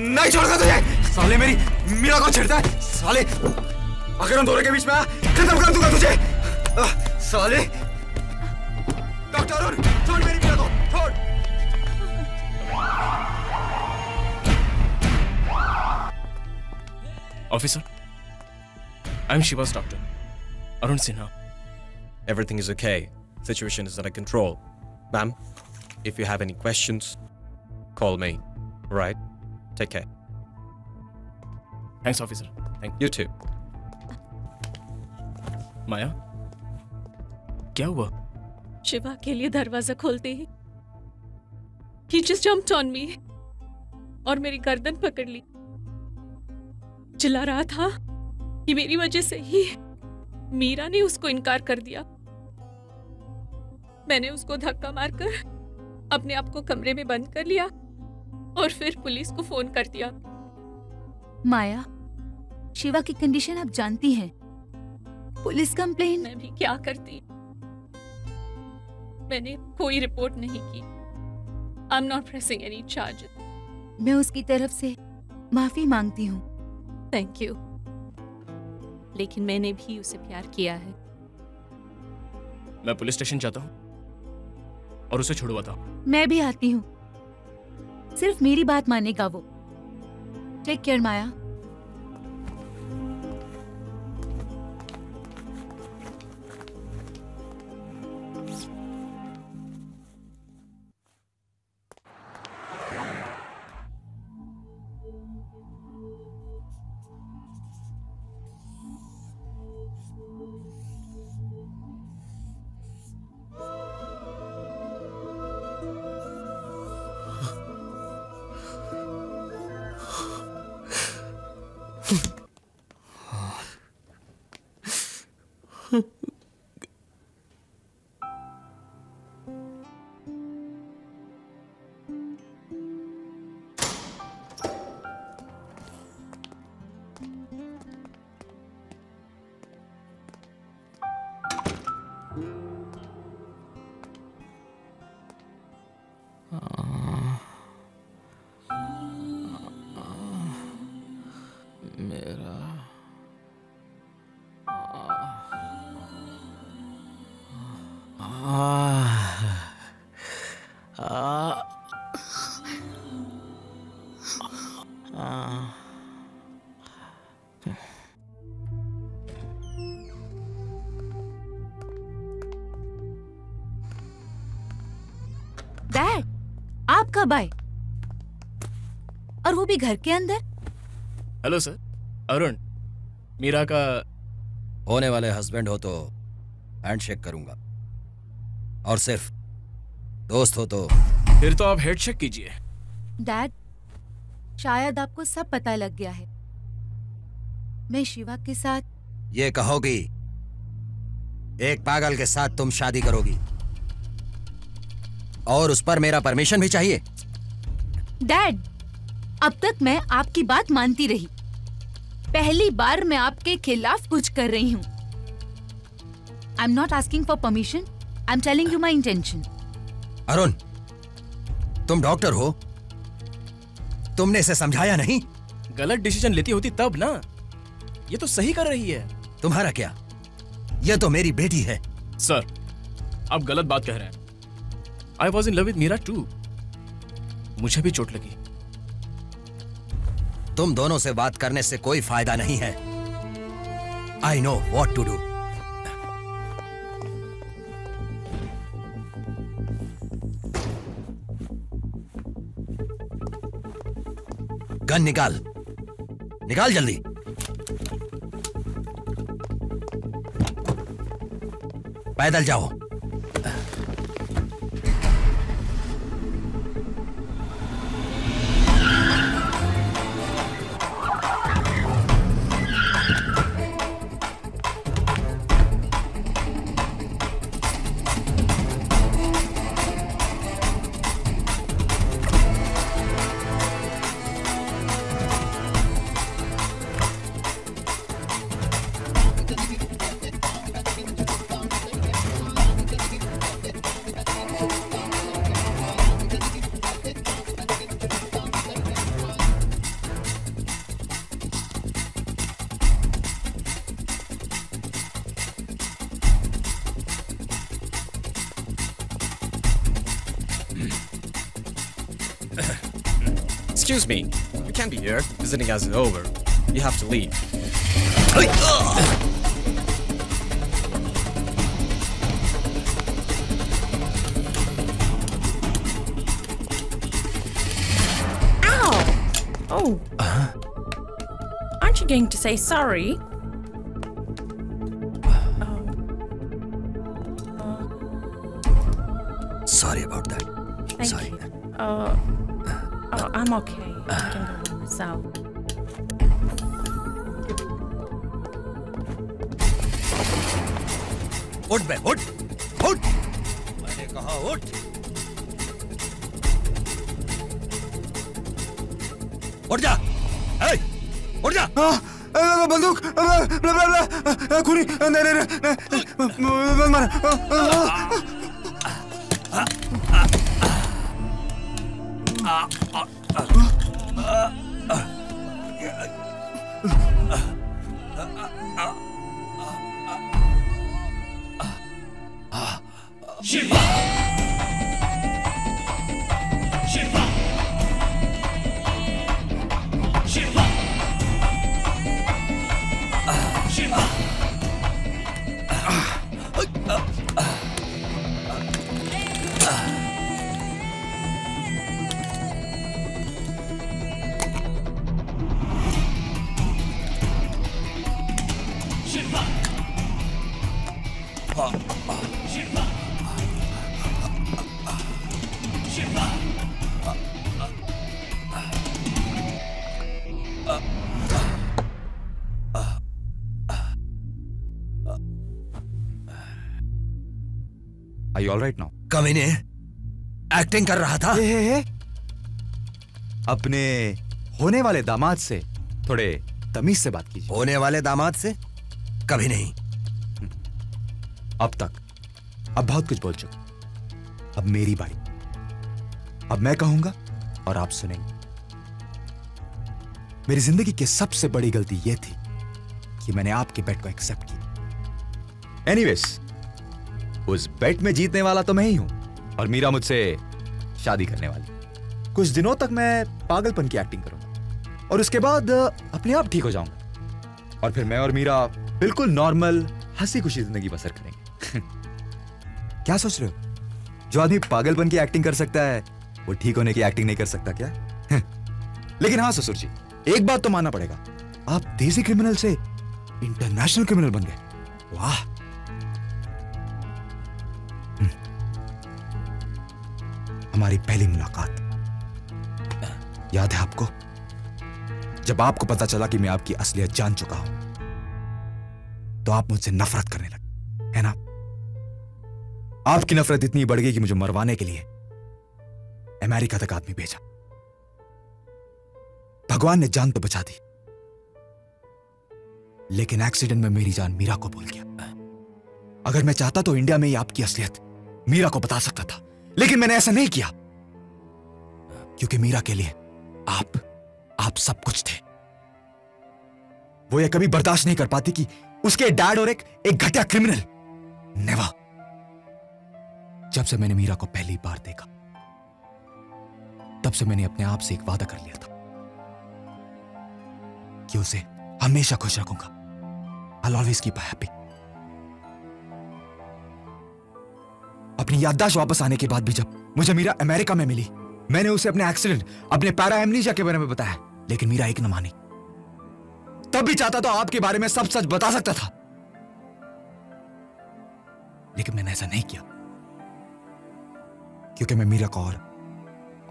नहीं छोड़ूँगा तुझे साले मेरी मीरा को छेड़ता है साले अगर हम दोनों के बीच में आया खत्म कर दूँगा तुझे आह, साले डॉक्टर अरुण छोड़ मेरी मीरा को छोड़ Officer, I'm Shiva's doctor, Arun Sinha. Everything is okay. Situation is under control. Ma'am, if you have any questions, call me. Right? Take care. Thanks, officer. Thank you. too. माया क्या हुआ शिवा के लिए दरवाज़ा खोलते ही he just jumped on me और मेरी गर्दन पकड़ ली चिल्ला रहा था कि मेरी वजह से ही मीरा ने उसको इनकार कर दिया मैंने उसको धक्का मारकर अपने आप को कमरे में बंद कर लिया और फिर पुलिस को फ़ोन कर दिया। माया शिवा की कंडीशन आप जानती हैं। पुलिस कंप्लेन मैं भी क्या करती? मैंने कोई रिपोर्ट नहीं की। I am not pressing any charge मैं उसकी तरफ़ से माफ़ी मांगती हूँ। थैंक यू लेकिन मैंने भी उसे प्यार किया है। मैं पुलिस स्टेशन जाता हूँ और उसे छुड़वाता हूँ। मैं भी आती हूँ। सिर्फ़ मेरी बात मानेगा वो। Take care Maya. वो भी घर के अंदर? हेलो सर अरुण मीरा का होने वाले हस्बैंड हो तो हैंडशेक करूँगा। और सिर्फ़ दोस्त हो तो फिर तो आप हेड चेक कीजिए। डैड शायद आपको सब पता लग गया है। मैं शिवा के साथ ये कहोगी एक पागल के साथ तुम शादी करोगी। और उस पर मेरा परमिशन भी चाहिए। डैड अब तक मैं आपकी बात मानती रही। पहली बार मैं आपके खिलाफ कुछ कर रही हूँ। I am not asking for permission I am telling you my intention Arun तुम डॉक्टर हो? तुमने इसे समझाया नहीं? गलत डिसीज़न लेती होती तब ना। ये तो सही कर रही है। तुम्हारा क्या? यह तो मेरी बेटी है। सर आप गलत बात कह रहे हैं। I was in love with Meera too मुझे भी चोट लगी। तुम दोनों से बात करने से कोई फ़ायदा नहीं है। I know what to do gun निकाल। निकाल जल्दी। पैदल जाओ। Excuse me. You can't be here. Visiting us is over. You have to leave. Ow! Oh. Uh-huh. Aren't you going to say? Sorry खूनी नहीं नहीं नहीं मार Shiva! Are you all right now? कमीने एक्टिंग कर रहा था। अपने होने वाले दामाद से थोड़े तमीज से बात कीजिए। होने वाले दामाद से? कभी नहीं। अब तक अब बहुत कुछ बोल चुका। अब मेरी बारी। अब मैं कहूँगा और आप सुनेंगे। मेरी ज़िंदगी की सबसे बड़ी गलती यह थी कि मैंने आपके बेट को एक्सेप्ट किया। एनीवेज उस बेट में जीतने वाला तो मैं ही हूँ। और मीरा मुझसे शादी करने वाली। कुछ दिनों तक मैं पागलपन की एक्टिंग करूँगा। और उसके बाद अपने आप ठीक हो जाऊँगा। और फिर मैं और मीरा बिल्कुल नॉर्मल हँसी खुशी ज़िंदगी बसर करेंगे। क्या सोच रहे हो? जो आदमी पागलपन की एक्टिंग कर सकता है, वो ठीक होने की एक्टिंग नहीं कर सकता क्या? लेकिन हाँ ससुर जी, एक बात तो मानना पड़ेगा। आप देसी क्रिमिनल से इंटरनेशनल क्रिमिनल बन गए। वाह! हमारी पहली मुलाकात। याद है आपको? जब आपको पता चला कि मैं आपकी असलियत जान चुका हूँ तो आप मुझसे नफरत करने लगे, है ना? आपकी नफरत इतनी बढ़ गई कि मुझे मरवाने के लिए अमेरिका तक आदमी भेजा। भगवान ने जान तो बचा दी, लेकिन एक्सीडेंट में मेरी जान मीरा को भूल गया। अगर मैं चाहता तो इंडिया में ही आपकी असलियत मीरा को बता सकता था। लेकिन मैंने ऐसा नहीं किया। क्योंकि मीरा के लिए आप आप सब कुछ थे। वो ये कभी बर्दाश्त नहीं कर पाती कि उसके डैड और एक एक घटिया क्रिमिनल नेवर जब से मैंने मीरा को पहली बार देखा, तब से मैंने अपने आप से एक वादा कर लिया था कि उसे हमेशा खुश रखूँगा। आई ऑलवेज कीप हैप्पी अपनी याददाश्त वापस आने के बाद भी जब मुझे मीरा अमेरिका में मिली, मैंने उसे अपने एक्सीडेंट अपने पैरा एमनीजा के बारे में बताया, लेकिन मीरा एक न मानी। तब भी चाहता तो आपके बारे में सब सच बता सकता था। लेकिन मैंने ऐसा नहीं किया, क्योंकि मैं मीरा को और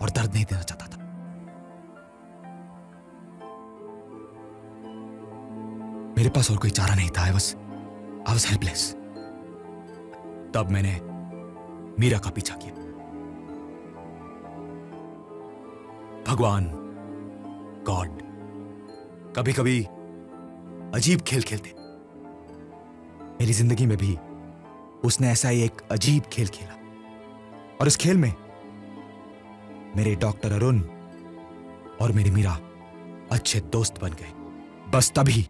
और दर्द नहीं देना चाहता था। मेरे पास और कोई चारा नहीं था आई बस आई वॉज़ हेल्पलेस तब मैंने मीरा का पीछा किया। भगवान, गॉड कभी कभी अजीब खेल खेलते। मेरी ज़िंदगी में भी उसने ऐसा ही एक अजीब खेल खेला। और इस खेल में मेरे डॉक्टर अरुण और मेरी मीरा अच्छे दोस्त बन गए। बस तभी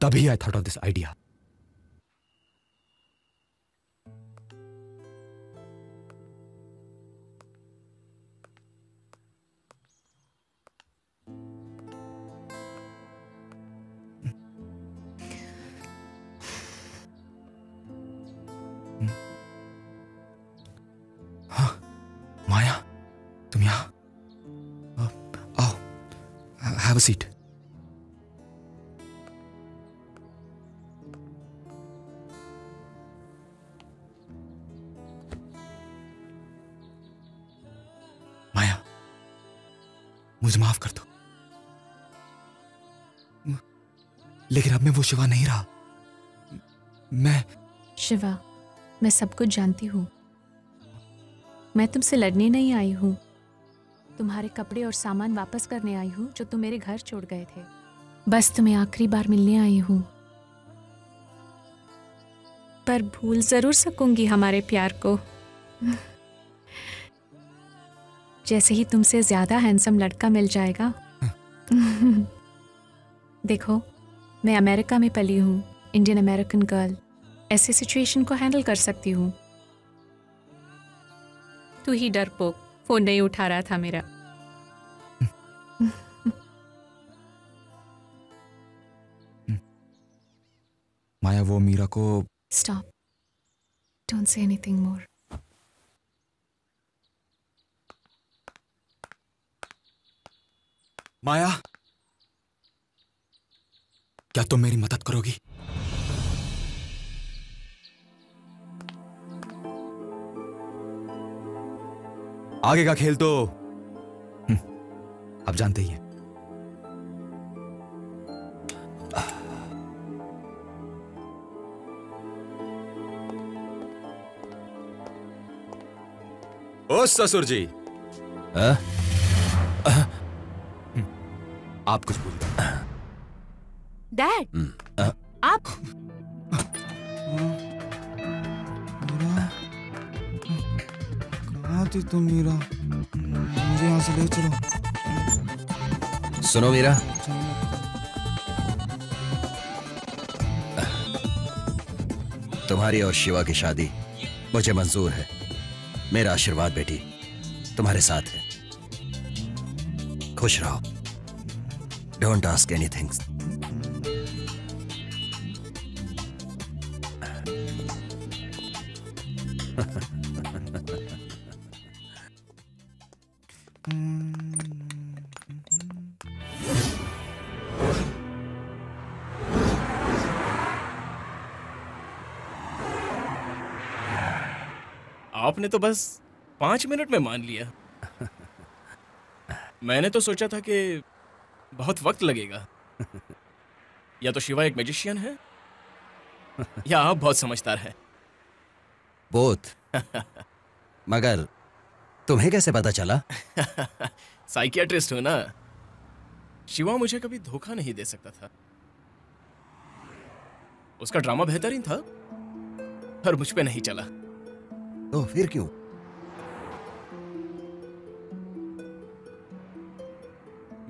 तभी I thought of this idea a seat Maya, मुझे माफ़ कर दो। लेकिन अब मैं वो शिवा नहीं रहा। मैं शिवा, मैं सब कुछ जानती हूँ। मैं तुमसे लड़ने नहीं आई हूँ। तुम्हारे कपड़े और सामान वापस करने आई हूँ, जो तुम मेरे घर छोड़ गए थे। बस तुम्हें आखिरी बार मिलने आई हूँ। पर भूल ज़रूर सकूँगी हमारे प्यार को। जैसे ही तुमसे ज़्यादा हैंडसम लड़का मिल जाएगा। देखो, मैं अमेरिका में पली हूँ, इंडियन अमेरिकन गर्ल। ऐसे सिचुएशन को हैंडल कर सकती हूँ। तू ही डरपोक। फ़ोन नहीं उठा रहा था मेरा। माया वो मीरा को stop don't say anything more Maya क्या तुम मेरी मदद करोगी? आगे का खेल तो हम्म, आप जानते ही हैं। ओ ससुर जी। हाँ? आप कुछ बोल डैड आप थी तुम मीरा, मुझे यहाँ से ले चलो। सुनो मीरा। तुम्हारी और शिवा की शादी मुझे मंजूर है। मेरा आशीर्वाद बेटी, तुम्हारे साथ है। खुश रहो। डोंट आस्क एनीथिंग आपने तो बस पाँच मिनट में मान लिया। मैंने तो सोचा था कि बहुत वक्त लगेगा। या तो शिवा एक मैजिशियन है या आप बहुत समझदार है। बोथ मगर तुम्हें कैसे पता चला? साइकियाट्रिस्ट हो ना। शिवा मुझे कभी धोखा नहीं दे सकता था। उसका ड्रामा बेहतरीन था पर मुझ पे नहीं चला। तो फिर क्यों?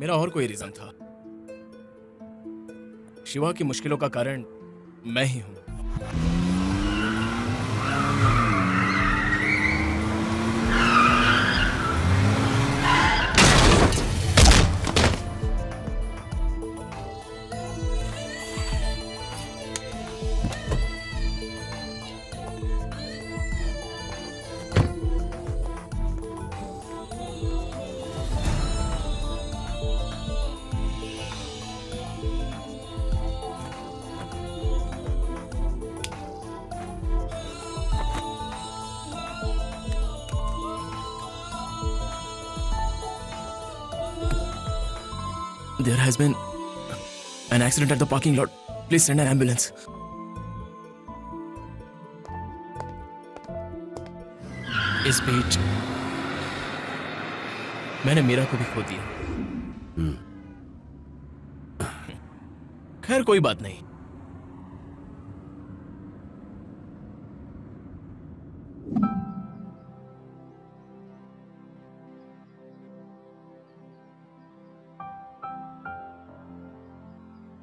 मेरा और कोई रीजन था। शिवा की मुश्किलों का कारण मैं ही हूँ। Accident at the parking lot. Please send an ambulance. इस बीच मैंने मीरा को भी खो दिया खैर कोई बात नहीं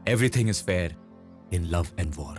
Everything is fair in love and war.